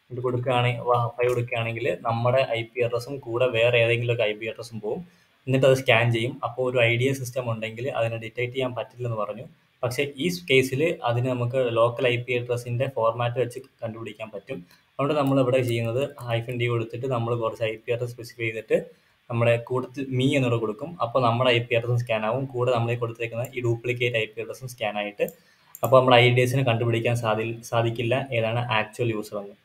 എന്നിട്ട് കൊടുക്കുകയാണെങ്കിൽ ഫൈവ് കൊടുക്കുകയാണെങ്കിൽ നമ്മുടെ ഐ പി അഡ്രസ്സും കൂടെ വേറെ ഏതെങ്കിലുമൊക്കെ ഐ പി അഡ്രസ്സും പോകും എന്നിട്ട് അത് സ്കാൻ ചെയ്യും അപ്പോൾ ഒരു ഐഡിയ സിസ്റ്റം ഉണ്ടെങ്കിൽ അതിനെ ഡിറ്റക്ട് ചെയ്യാൻ പറ്റില്ലെന്ന് പറഞ്ഞു പക്ഷേ ഈ കേസിൽ അതിന് നമുക്ക് ലോക്കൽ ഐ പി അഡ്രസ്സിന്റെ ഫോർമാറ്റ് വെച്ച് കണ്ടുപിടിക്കാൻ പറ്റും അതുകൊണ്ട് നമ്മൾ ഇവിടെ ചെയ്യുന്നത് ഹൈഫൻ ഡി കൊടുത്തിട്ട് നമ്മൾ കുറച്ച് ഐ പി അഡ്രസ് സ്പെസിഫൈ ചെയ്തിട്ട് നമ്മുടെ കൂട്ടത്തിൽ മീ എന്നോട് കൊടുക്കും. അപ്പോൾ നമ്മുടെ ഐ പി അഡ്രസ്സും സ്കാൻ ആവും. കൂടെ നമ്മൾ കൊടുത്തേക്കുന്ന ഈ ഡ്യൂപ്ലിക്കേറ്റ് ഐ പി അഡ്രസ്സും സ്കാൻ ആയിട്ട് അപ്പോൾ നമ്മുടെ എസിനെ കണ്ടുപിടിക്കാൻ സാധി സാധിക്കില്ല ഏതാണ് ആക്ച്വൽ യൂസർ എന്ന്.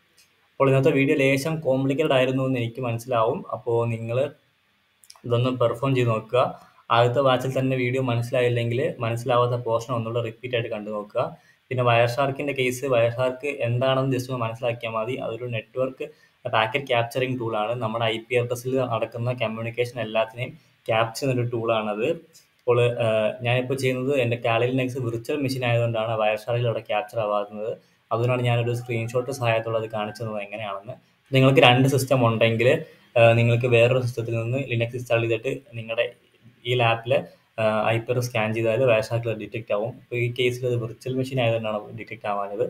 അപ്പോൾ ഇന്നത്തെ വീഡിയോ ലേശം കോംപ്ലിക്കേറ്റഡ് ആയിരുന്നു എന്ന് എനിക്ക് മനസ്സിലാവും. അപ്പോൾ നിങ്ങൾ ഇതൊന്ന് പെർഫോം ചെയ്ത് നോക്കുക. ആദ്യത്തെ വാച്ചിൽ തന്നെ വീഡിയോ മനസ്സിലായില്ലെങ്കിൽ മനസ്സിലാവാത്ത പോർഷൻ ഒന്നുകൂടെ റിപ്പീറ്റ് ആയിട്ട് കണ്ടു നോക്കുക. പിന്നെ വയർഷാർക്കിന്റെ കേസ് വയർഷാർക്ക് എന്താണെന്ന് ജസ്റ്റ് മനസ്സിലാക്കിയാൽ മതി. അതൊരു നെറ്റ്വർക്ക് പാക്കറ്റ് ക്യാപ്ചറിംഗ് ടൂളാണ്. നമ്മുടെ ഐ പി അഡ്രസ്സിൽ നടക്കുന്ന കമ്മ്യൂണിക്കേഷൻ എല്ലാത്തിനെയും ക്യാപ്ചർ ചെയ്യുന്ന ഒരു ടൂളാണത്. ഇപ്പോൾ ഞാനിപ്പോൾ ചെയ്യുന്നത് എന്റെ കാലിൽ നെക്സ് വിർച്വൽ മെഷീൻ ആയതുകൊണ്ടാണ് വയർഷാർക്കിൽ അവിടെ ക്യാപ്ചർ ആവാത്തത്. അതുകൊണ്ടാണ് ഞാനൊരു സ്ക്രീൻഷോട്ട് സഹായത്തോടെ അത് കാണിച്ചു എങ്ങനെയാണെന്ന്. നിങ്ങൾക്ക് രണ്ട് സിസ്റ്റം ഉണ്ടെങ്കിൽ നിങ്ങൾക്ക് വേറൊരു സിസ്റ്റത്തിൽ നിന്ന് ലിനക്സ് ഇൻസ്റ്റാൾ ചെയ്തിട്ട് നിങ്ങളുടെ ഈ ലാപ്പിൽ ഐപി ആർ സ്കാൻ ചെയ്താൽ വയർഷാർക്കിൽ അത് ഡിറ്റക്റ്റ് ആവും. ഇപ്പോൾ ഈ കേസിൽ അത് വിർച്വൽ മെഷീൻ ആയതുകൊണ്ടാണ് ഡിറ്റക്റ്റ് ആവാഞ്ഞത്.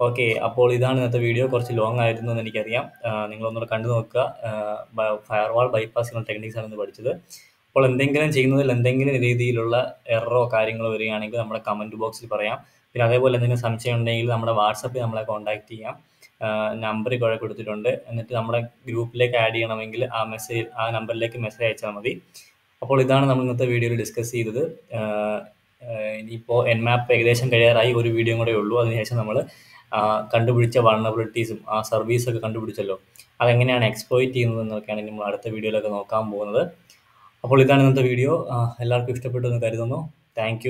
ഓക്കെ. അപ്പോൾ ഇതാണ് ഇന്നത്തെ വീഡിയോ. കുറച്ച് ലോങ് ആയിരുന്നു എന്ന് എനിക്കറിയാം. നിങ്ങളൊന്നുകൂടെ കണ്ടു നോക്കുക. ഫയർവാൾ ബൈപ്പാസ് ടെക്നിക്സ് ആണ് ഇന്ന് പഠിച്ചത്. അപ്പോൾ എന്തെങ്കിലും ചെയ്യുന്നതിൽ എന്തെങ്കിലും രീതിയിലുള്ള എററോ കാര്യങ്ങളോ വരികയാണെങ്കിൽ നമ്മുടെ കമന്റ് ബോക്സിൽ പറയാം. പിന്നെ അതേപോലെ എന്തെങ്കിലും സംശയം ഉണ്ടെങ്കിൽ നമ്മുടെ വാട്സപ്പിൽ നമ്മളെ കോൺടാക്ട് ചെയ്യാം. നമ്പർ കുഴ കൊടുത്തിട്ടുണ്ട്. എന്നിട്ട് നമ്മുടെ ഗ്രൂപ്പിലേക്ക് ആഡ് ചെയ്യണമെങ്കിൽ ആ മെസ്സേജ് ആ നമ്പറിലേക്ക് മെസ്സേജ് അയച്ചാൽ മതി. അപ്പോൾ ഇതാണ് നമ്മൾ ഇന്നത്തെ വീഡിയോയിൽ ഡിസ്കസ് ചെയ്തത്. ഇനിയിപ്പോൾ എൻ മാപ്പ് ഏകദേശം കഴിയാറായി. ഒരു വീഡിയോ കൂടെ ഉള്ളൂ. അതിനുശേഷം നമ്മൾ കണ്ടുപിടിച്ച വൾനറബിലിറ്റീസും ആ സർവീസ് ഒക്കെ കണ്ടുപിടിച്ചല്ലോ. അതെങ്ങനെയാണ് എക്സ്പ്ലോയിറ്റ് ചെയ്യുന്നത് എന്നൊക്കെയാണ് നമ്മൾ അടുത്ത വീഡിയോയിലൊക്കെ നോക്കാൻ പോകുന്നത്. അപ്പോൾ ഇതാണ് ഇന്നത്തെ വീഡിയോ. എല്ലാവർക്കും ഇഷ്ടപ്പെട്ടു എന്ന് കരുതുന്നു. താങ്ക്.